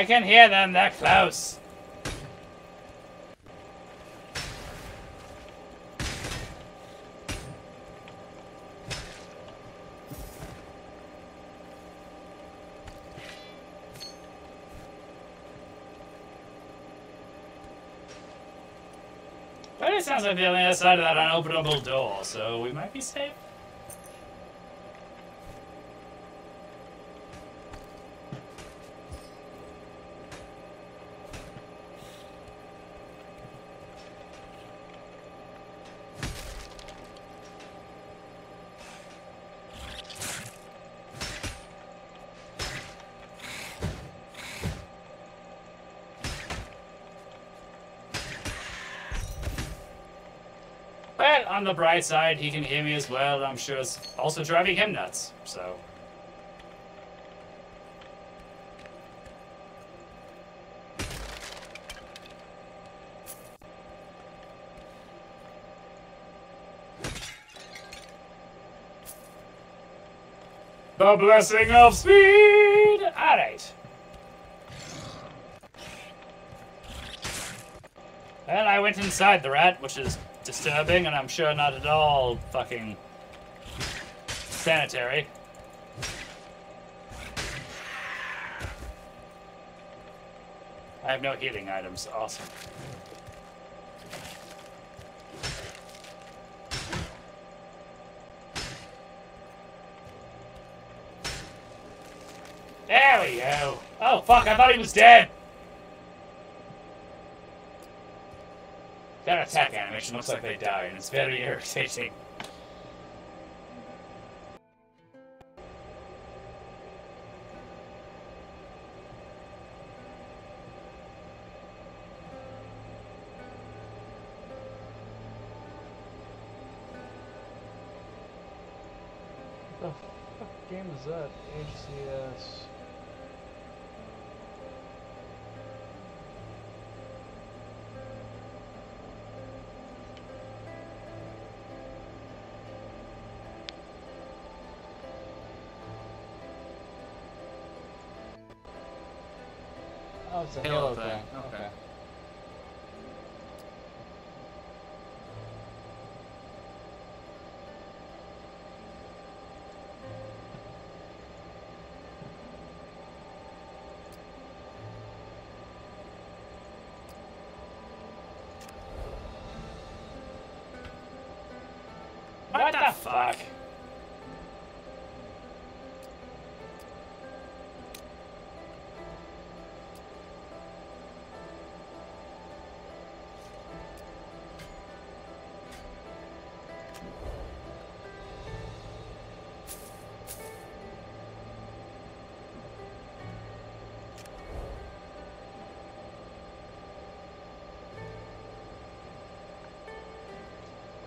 I can hear them, they're close. But it sounds like the other side of that unopenable door, so we might be safe. Well, on the bright side, he can hear me as well. I'm sure it's also driving him nuts, so. The blessing of speed! Alright. Well, I went inside the rat, which is disturbing, and I'm sure not at all fucking sanitary. I have no healing items. Awesome. There we go. Oh, fuck, I thought he was dead. That animation looks like they die, and it's very irritating. What The fuck game is that? It's a Halo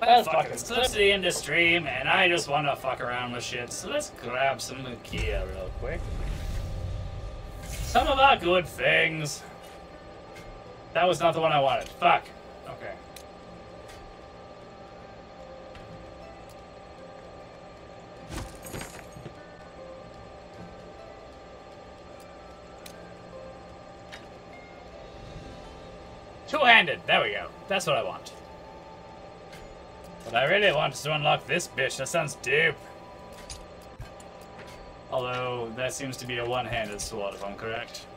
Well, fuck, it's close to the end of stream, and I just want to fuck around with shit, so let's grab some Lukia real quick. Some of our good things. That was not the one I wanted. Fuck. Okay. Two-handed. There we go. That's what I want. I really want to unlock this bitch. That sounds dope. Although, that seems to be a one-handed sword, if I'm correct.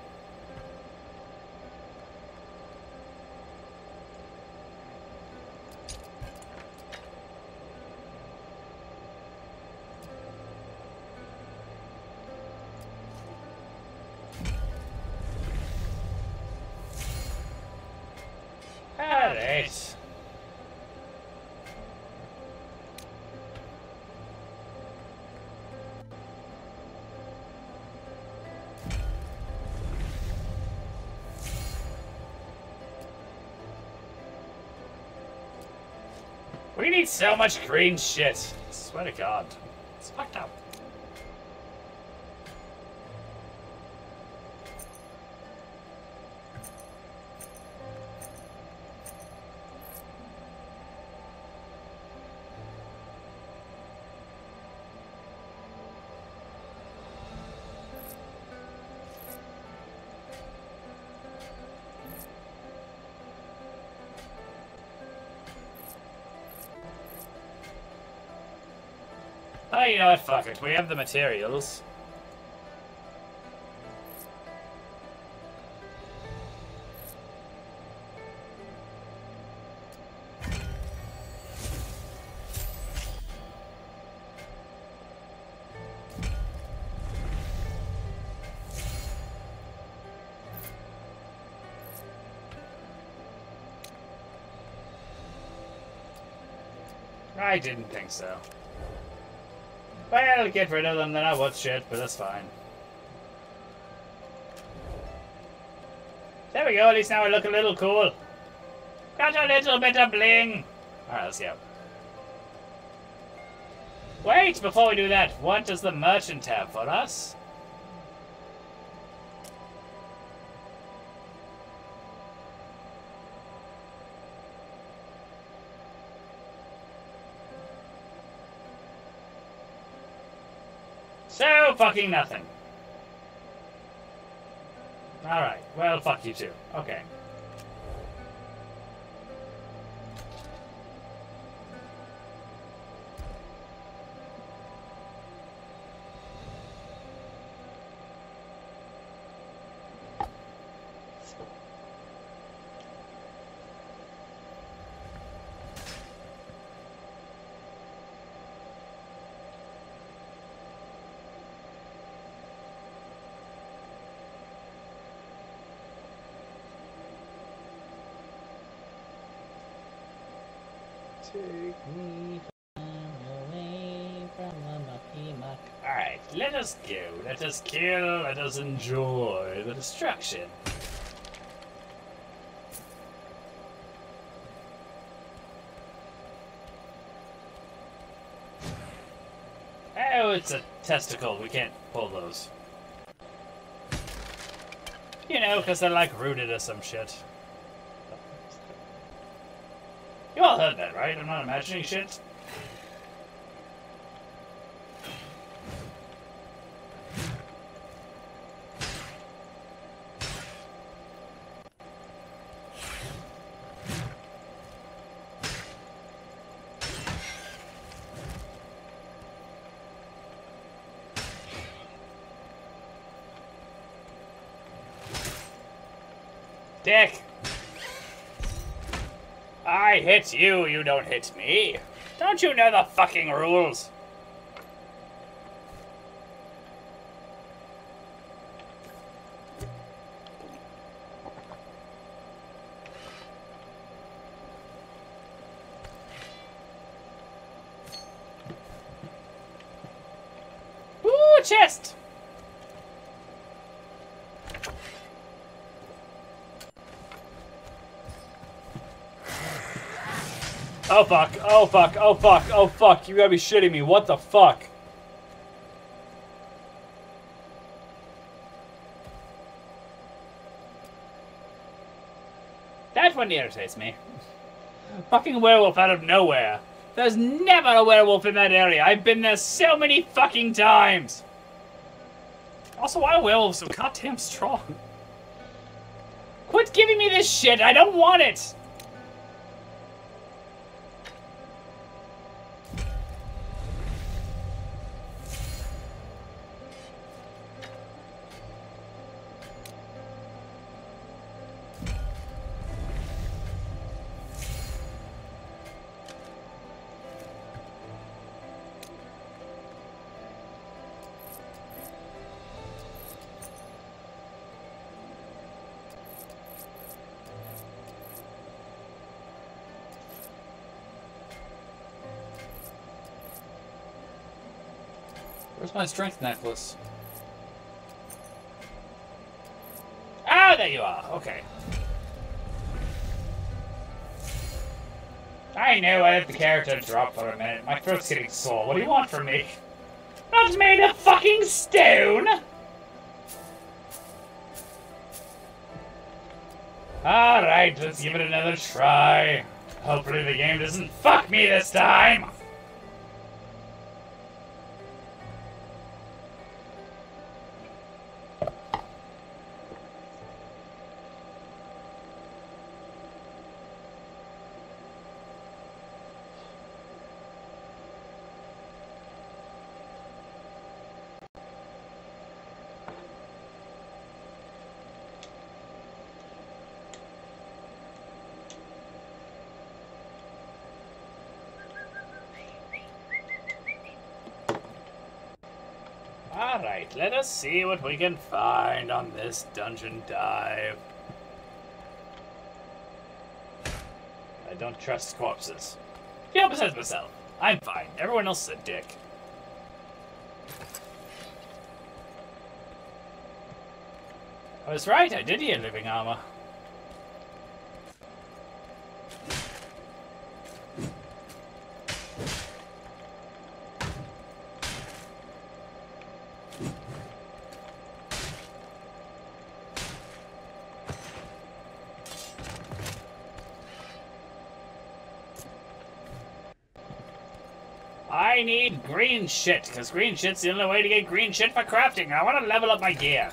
So much green shit. I swear to God. It's fucked up. Know what? Fuck it. We have the materials. I didn't think so. Well, get rid of them, then I was shit, but that's fine. There we go, at least now I look a little cool. Got a little bit of bling. Alright, let's go. Wait, before we do that, what does the merchant have for us? So fucking nothing. Alright, well, fuck you too. Okay. Take me away from. Alright, let us go. Let us kill. Let us enjoy the destruction. Oh, it's a testicle. We can't pull those. You know, because they're like rooted or some shit. You all heard that, right? I'm not imagining shit. Dick! I hit you, you don't hit me. Don't you know the fucking rules? Ooh, chest! Oh fuck, oh fuck, oh fuck, oh fuck, you gotta be shitting me, what the fuck? That one irritates me. fucking werewolf out of nowhere. There's never a werewolf in that area. I've been there so many fucking times. Also, why are werewolves so goddamn strong? Quit giving me this shit. I don't want it. My strength necklace? Ah, there you are. Okay. I know I let the character drop for a minute. My throat's getting sore. What do you want from me? Not made of fucking stone! Alright, let's give it another try. Hopefully the game doesn't fuck me this time! Alright, let us see what we can find on this dungeon dive. I don't trust corpses. Yeah, besides myself. I'm fine. Everyone else is a dick. I was right, I did hear living armor. I need green shit, because green shit's the only way to get green shit for crafting. I want to level up my gear.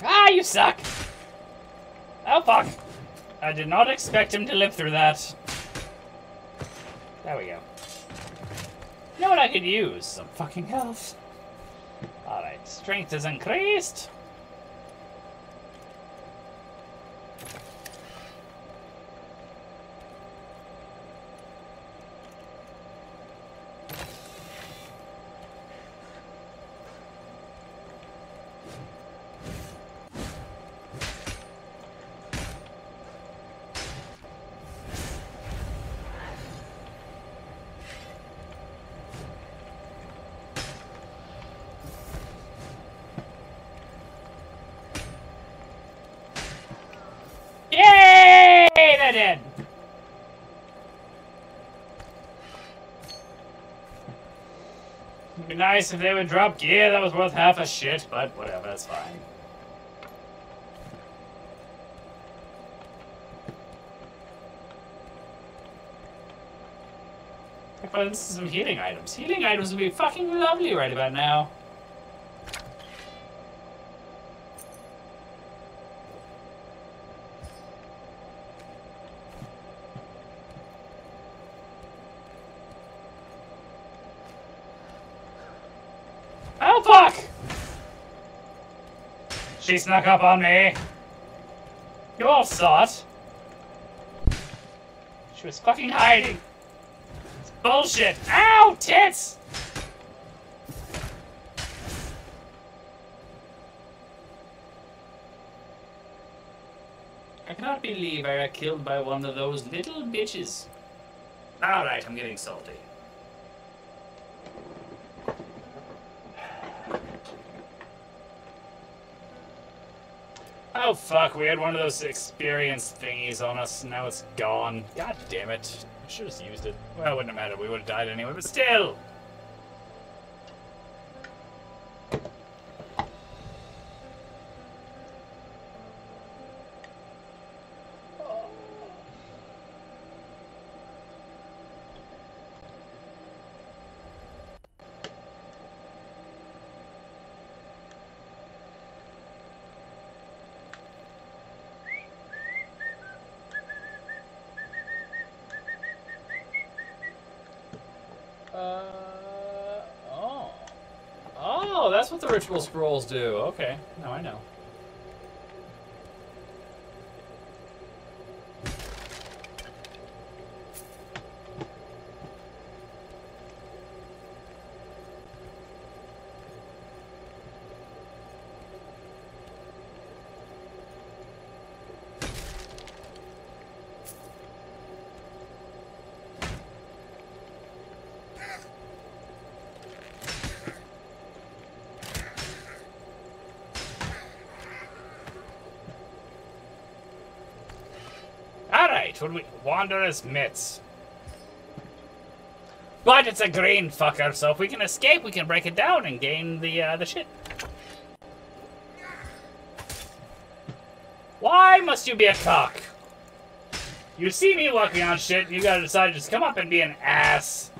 Ah, you suck! Oh, fuck. I did not expect him to live through that. There we go. You know what I could use? Some fucking health. Alright, strength is increased. Nice if they would drop gear that was worth half a shit, but whatever, that's fine. I this is some healing items. Healing items would be fucking lovely right about now. Oh fuck! She snuck up on me. You all saw it. She was fucking hiding. It's bullshit. Ow, tits! I cannot believe I got killed by one of those little bitches. Alright, I'm getting salty. Oh fuck, we had one of those experience thingies on us, now it's gone. God damn it. I should have used it. Well, it wouldn't have mattered, we would have died anyway, but still! Uh, oh. Oh, that's what the ritual scrolls do. Okay, now I know. Would we Wanderer's Mitts. But it's a green fucker, so if we can escape, we can break it down and gain the uh, the shit. Why must you be a cock? You see me walking on shit, you gotta decide to just come up and be an ass.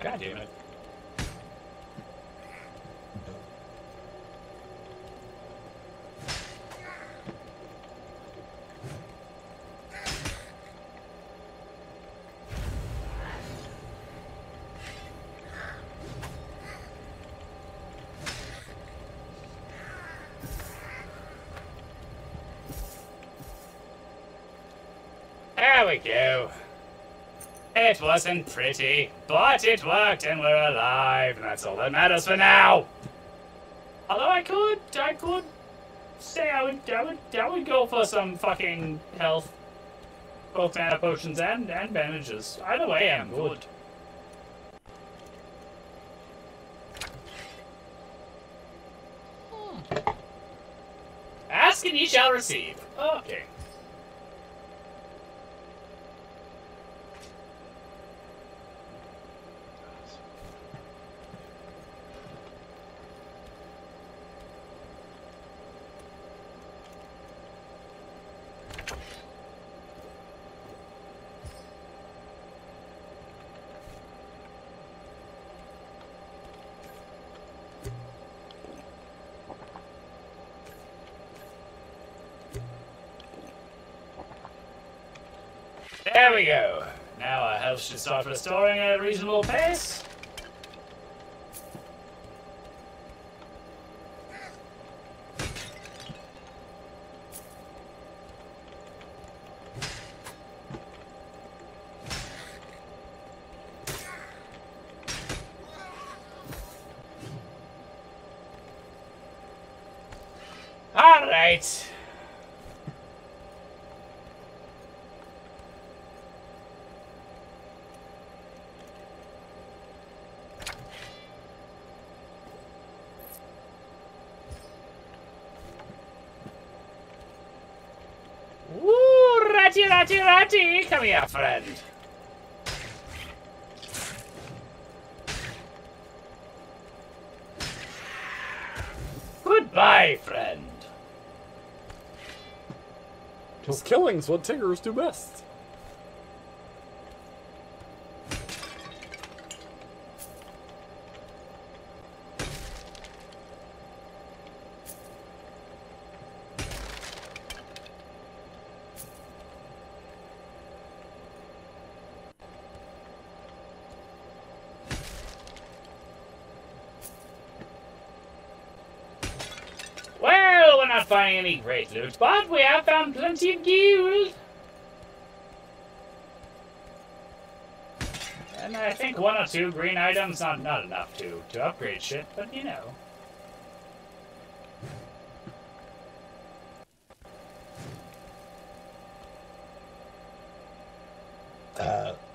God damn it. There we go. It wasn't pretty, but it worked and we're alive, and that's all that matters for now. Although I could, I could say I would, I would, I would go for some fucking health, both mana potions and and bandages. Either way, I'm good. Hmm. Ask and ye shall receive. Okay. There we go. Now our health should start restoring at a reasonable pace. All right. Ratty, ratty! Come here, friend. Goodbye, friend. Just killing's what Tiggers do best. Well, we're not finding any great loot, but we have found plenty of gold. And I think one or two green items, not not enough to to upgrade shit, but you know. Annoying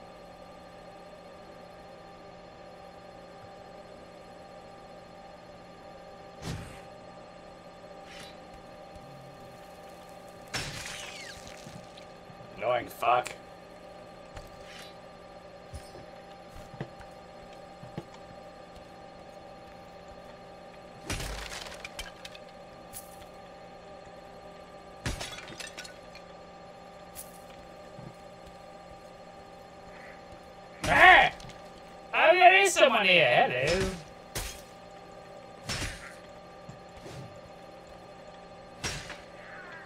fuck. Ah! Oh, there is someone here. Hello.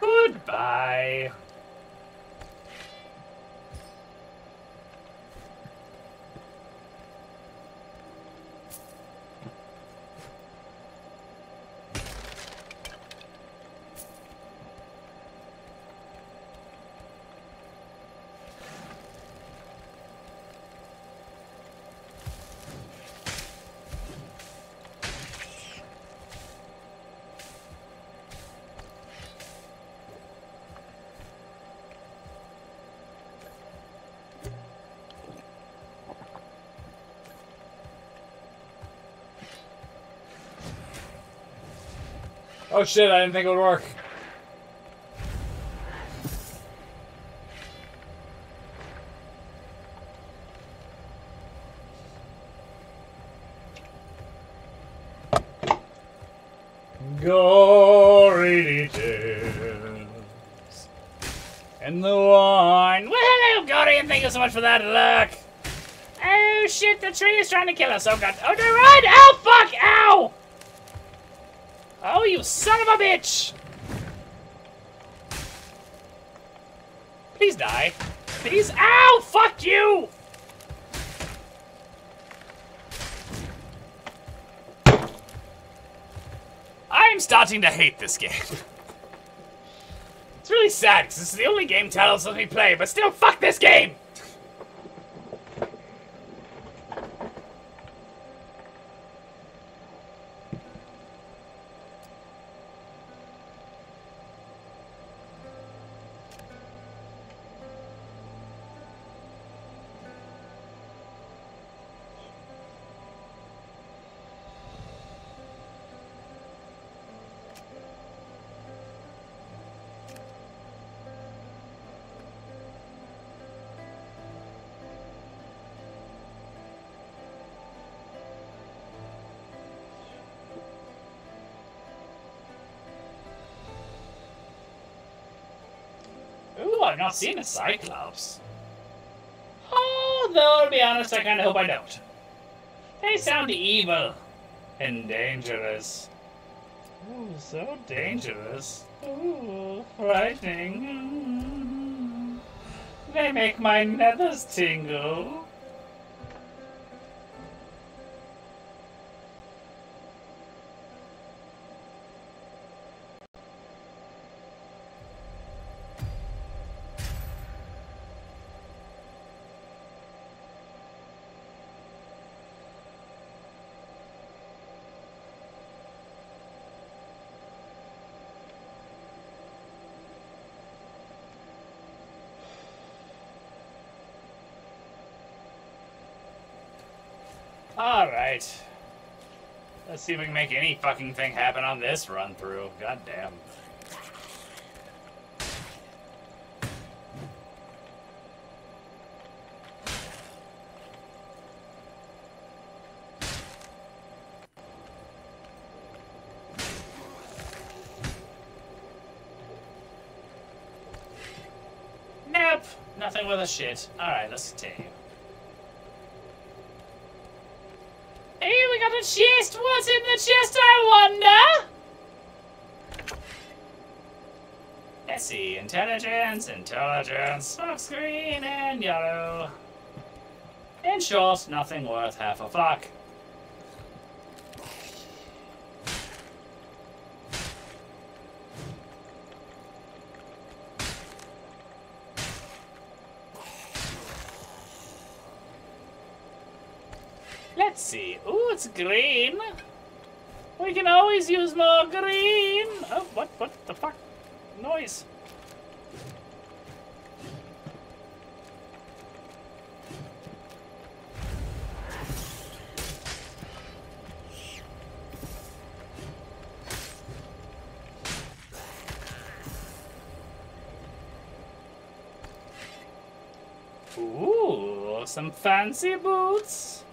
Goodbye. Oh shit, I didn't think it would work. Gory details. And the wine. Well, hello, Guardian. Thank you so much for that luck. Oh, shit. The tree is trying to kill us. Oh, God. Oh, no, run. Oh, ah! Starting to hate this game. It's really sad because this is the only game Talos lets me play, but still, fuck this game! Not seen a Cyclops. Oh, Although, to be honest, I kind of hope I don't. They sound evil and dangerous. Ooh, so dangerous. Ooh, frightening. They make my nethers tingle. Let's see if we can make any fucking thing happen on this run through. God damn. Nope. Nothing with a shit. Alright, let's continue. Chest! What's in the chest, I wonder? Let's see. Intelligence, intelligence, smoke green and yellow. In short, nothing worth half a fuck. Let's see. Ooh, it's green. Can always use more green. Oh, what? What the fuck? Noise. Ooh, some fancy boots.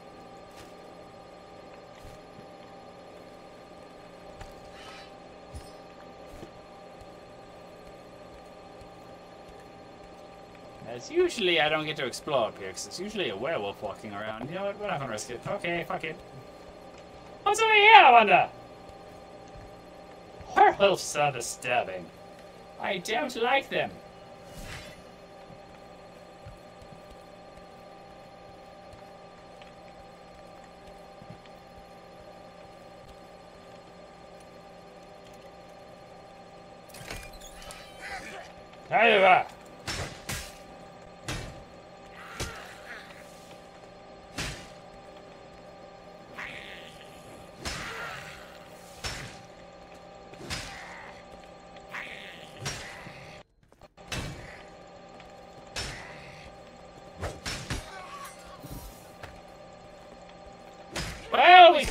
As usually I don't get to explore up here, because it's usually a werewolf walking around. You know what, we're not gonna risk it. Okay, fuck it. What's over here, I wonder? Werewolves are disturbing. I don't like them.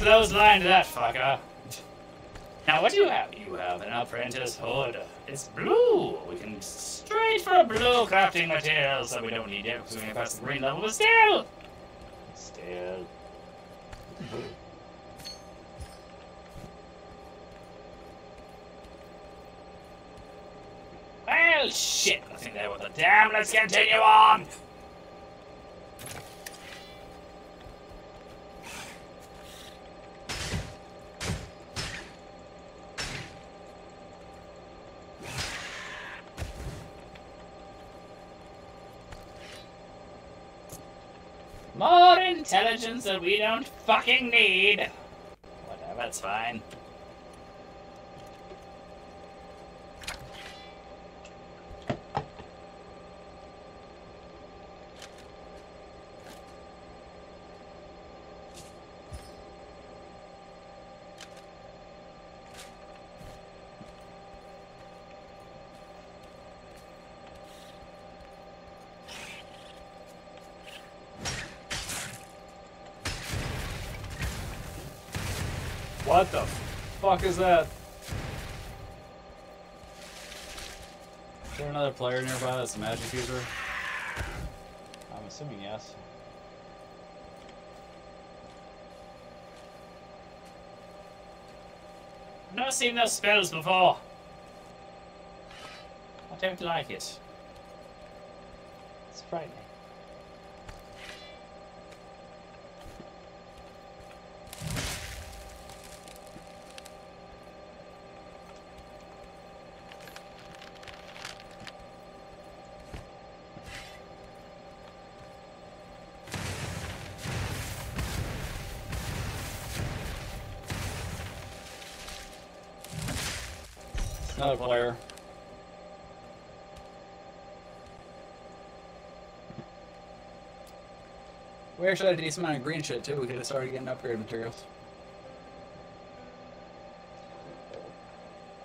Well, we clotheslined that fucker. Now, what do you have? You have an apprentice hood. It's blue. We can straight for blue crafting materials, so we don't need it because we can pass the green level, but still. Still. Well, shit. Nothing there with a damn. Let's continue on. More that we don't fucking need. Whatever, it's fine. What the fuck is that? Is there another player nearby that's a magic user? I'm assuming yes. I've never seen those spells before. I don't like it. It's frightening. Another player. We actually had a decent amount of green shit too. We could have started getting upgrade materials.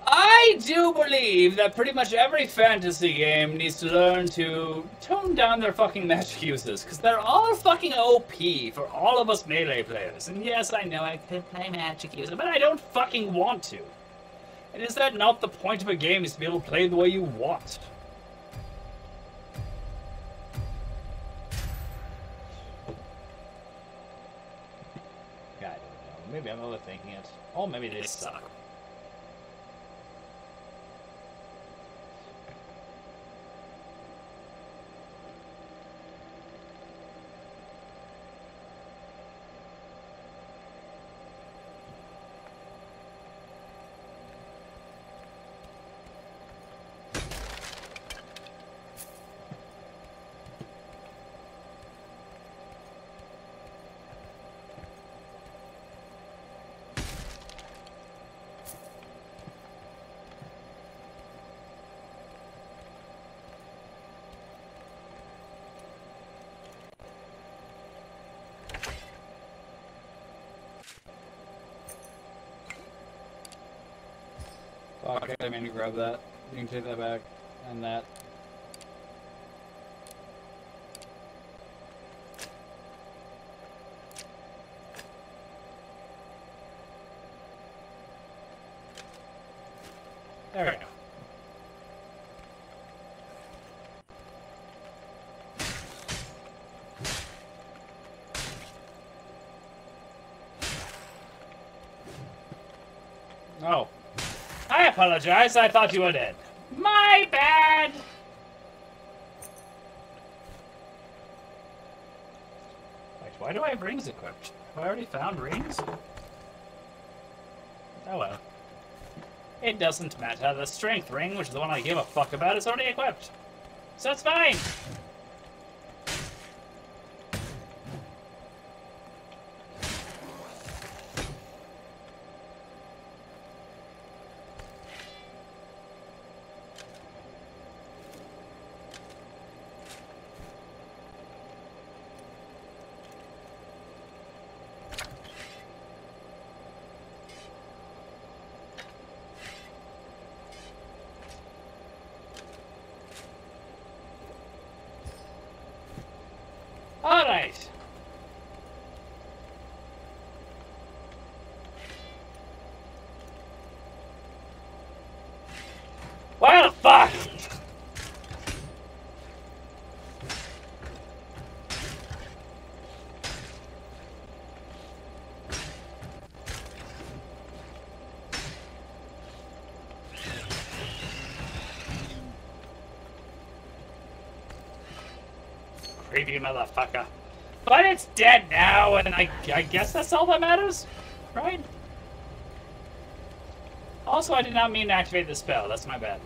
I do believe that pretty much every fantasy game needs to learn to tone down their fucking magic uses, because they're all fucking OP for all of us melee players. And yes, I know I could play magic user, but I don't fucking want to. And is that not the point of a game, is to be able to play the way you want? I don't know. Maybe I'm Or maybe they suck. Fuck, I mean to grab that. You can take that back. And that. There we go. Oh. I apologize. I thought you were dead. My bad. Wait, why do I have rings equipped? Have I already found rings? Oh well. It doesn't matter. The strength ring, which is the one I give a fuck about, is already equipped. So it's fine. Alright. Well, fuck! Creepy motherfucker. But it's dead now, and I, I guess that's all that matters, right? Also, I did not mean to activate the spell. That's my bad.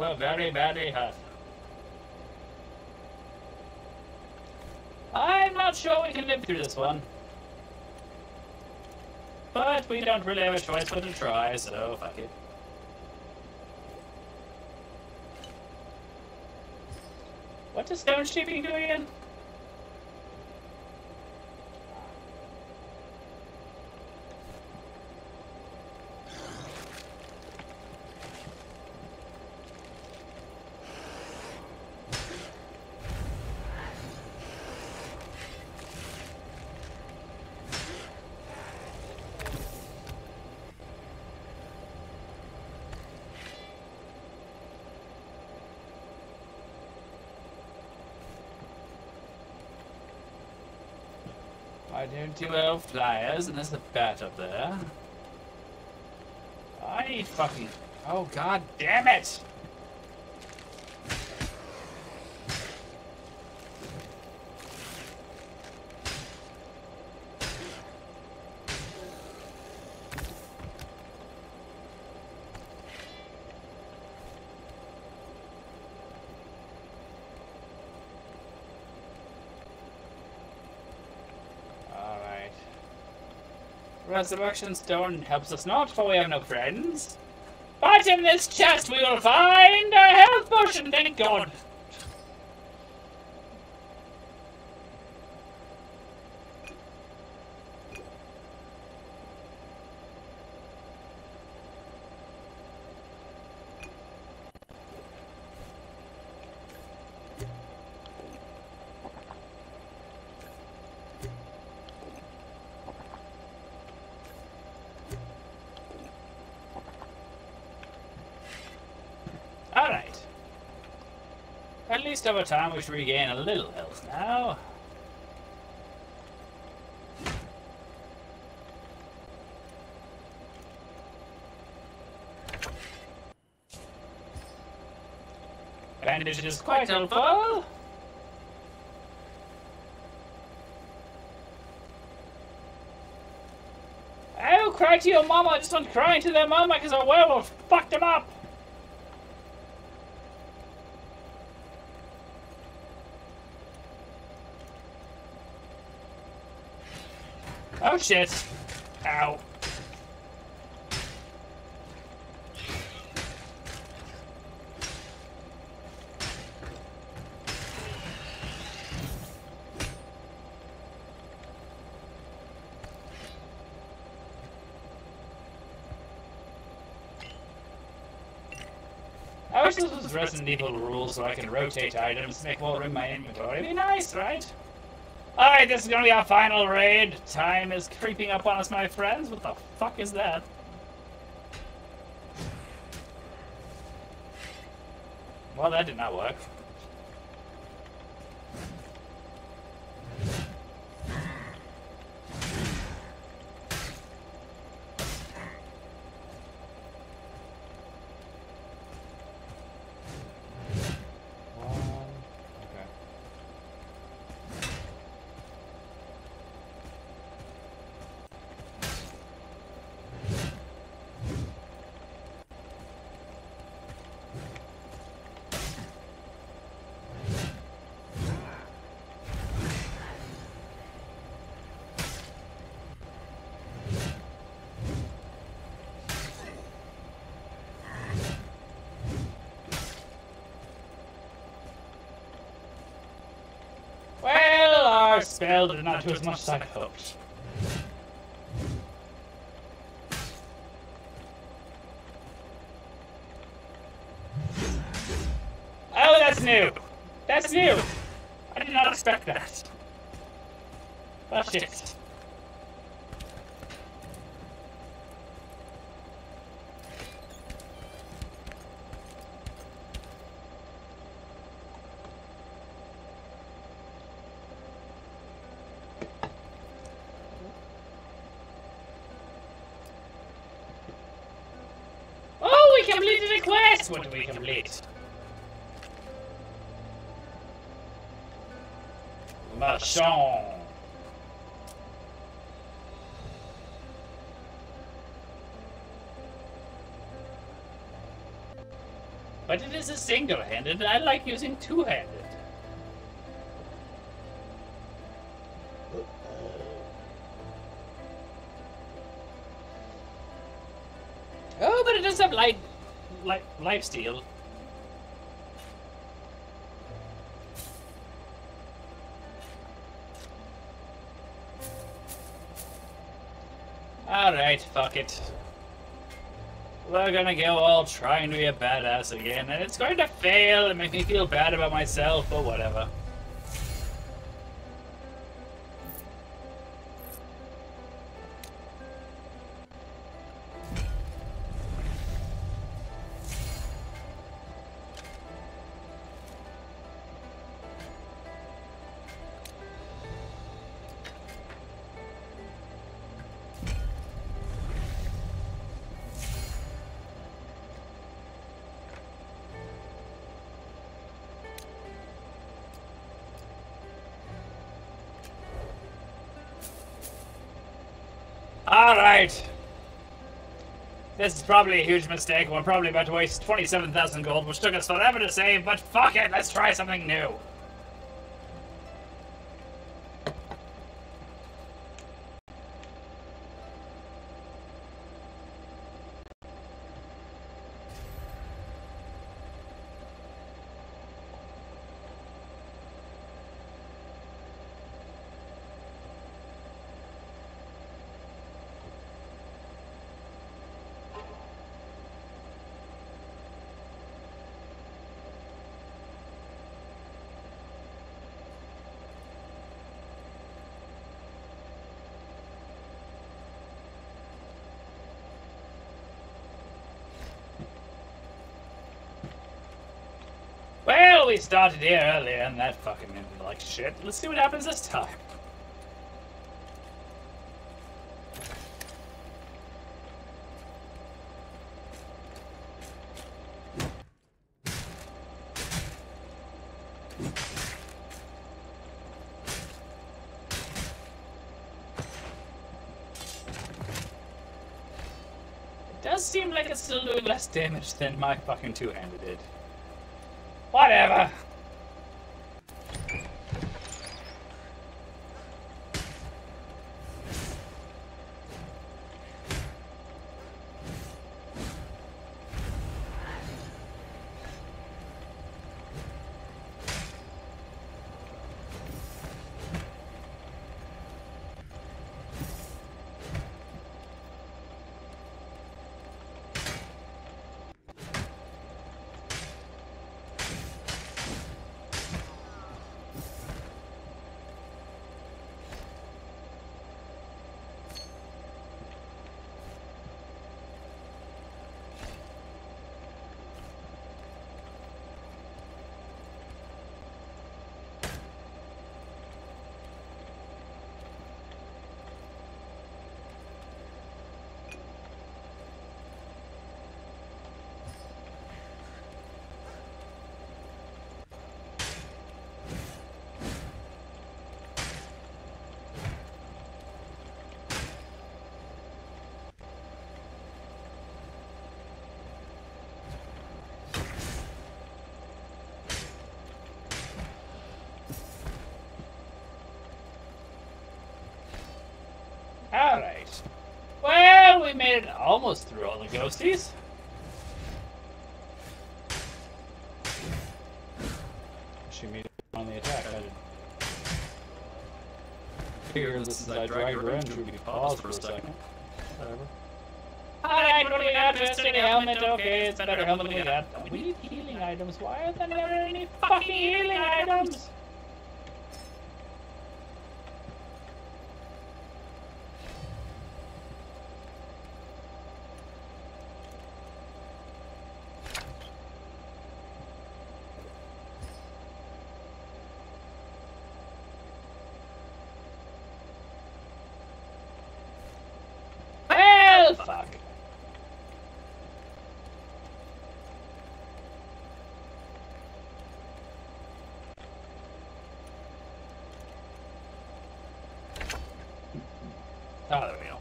Well, fuck. Very badly hurt. I'm not sure we can live through this one. But we don't really have a choice but to try, so fuck it. What does stone sheeping do elf flyers, and there's a bat up there. I need fucking. Oh god damn it! Alright. Resurrection Stone helps us not, for we have no friends. But in this chest we will find a health potion, thank God! Alright. At least over time we should regain a little health now. bandage is quite helpful. Oh, cry to your mama! Just don't cry to their mama because a werewolf fucked them up! Oh shit! Ow. I wish this was Resident Evil rules so I can rotate items, make more in my inventory. It'd be nice, right? Alright, this is gonna be our final raid. Time is creeping up on us, my friends. What the fuck is that? Well, that did not work. One. Okay. Well, spell did not do as much as I hoped. Oh, that's new! That's new! I did not expect that. Oh shit. Oh, we completed a quest! What we complete? Marchand. But it is a single-handed, and I like using two-handed. Light, life steal. Alright, fuck it. We're gonna go all trying to be a badass again, and it's going to fail and make me feel bad about myself, but whatever. This is probably a huge mistake. We're probably about to waste 27,000 gold, which took us forever to save, but fuck it, let's try something new. we started here earlier and that fucking ended like shit. Let's see what happens this time. It does seem like it's still doing less damage than my fucking two-hander did. Whatever. Alright. Well, we made it almost through all the ghosties. She made it on the attack. I did. Figure this is I dragged her in, should we pause for a second? Whatever. Alright, what do we got? Just a helmet, okay, it's better helmet than we got. We need healing items. Why are there never any fucking healing items? Well, fuck. Oh, there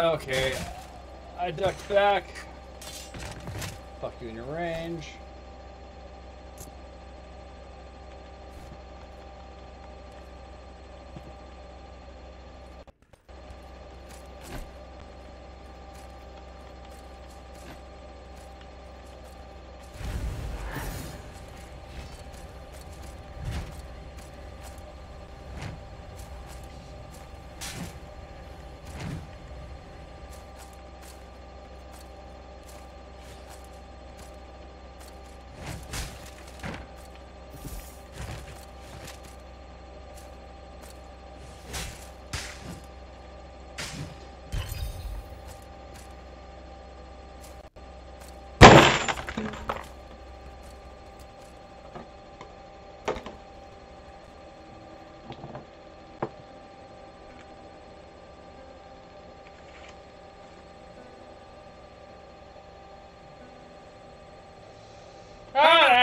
Okay. I ducked back. Fuck you in your range.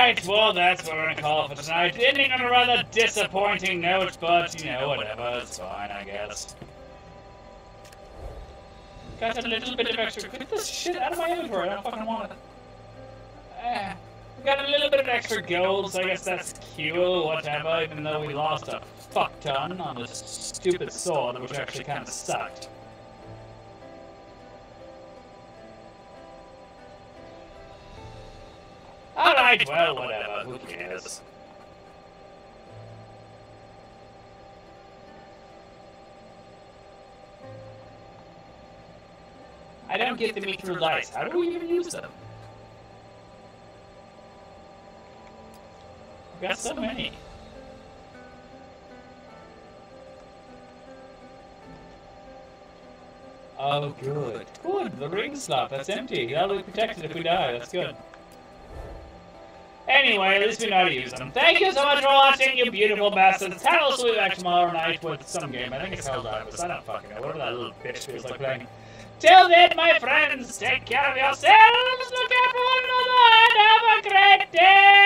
Alright, well, that's what we're gonna call it for tonight. Ending on a rather disappointing note, but, you know, whatever. It's fine, I guess. Got a little bit of extra. Get this shit out of my inventory. I don't fucking want it. Eh. We got a little bit of extra gold, so I guess that's cool, whatever, even though we lost a fuck ton on this stupid sword, which actually kind of sucked. Well, whatever. Who cares? I don't get the through dice. How do we even use them? We've got so many. Oh, good. Good, the ring slot, that's empty. That'll be protected if we die, that's good anyway, at least we know how to use them. Thank you so much for watching, you beautiful bastards. Tell us we'll be back tomorrow night with some game. I think it's Helldivers. I don't fucking know. Whatever that little bitch feels like playing. Till then, my friends, take care of yourselves, look out for one another, and have a great day!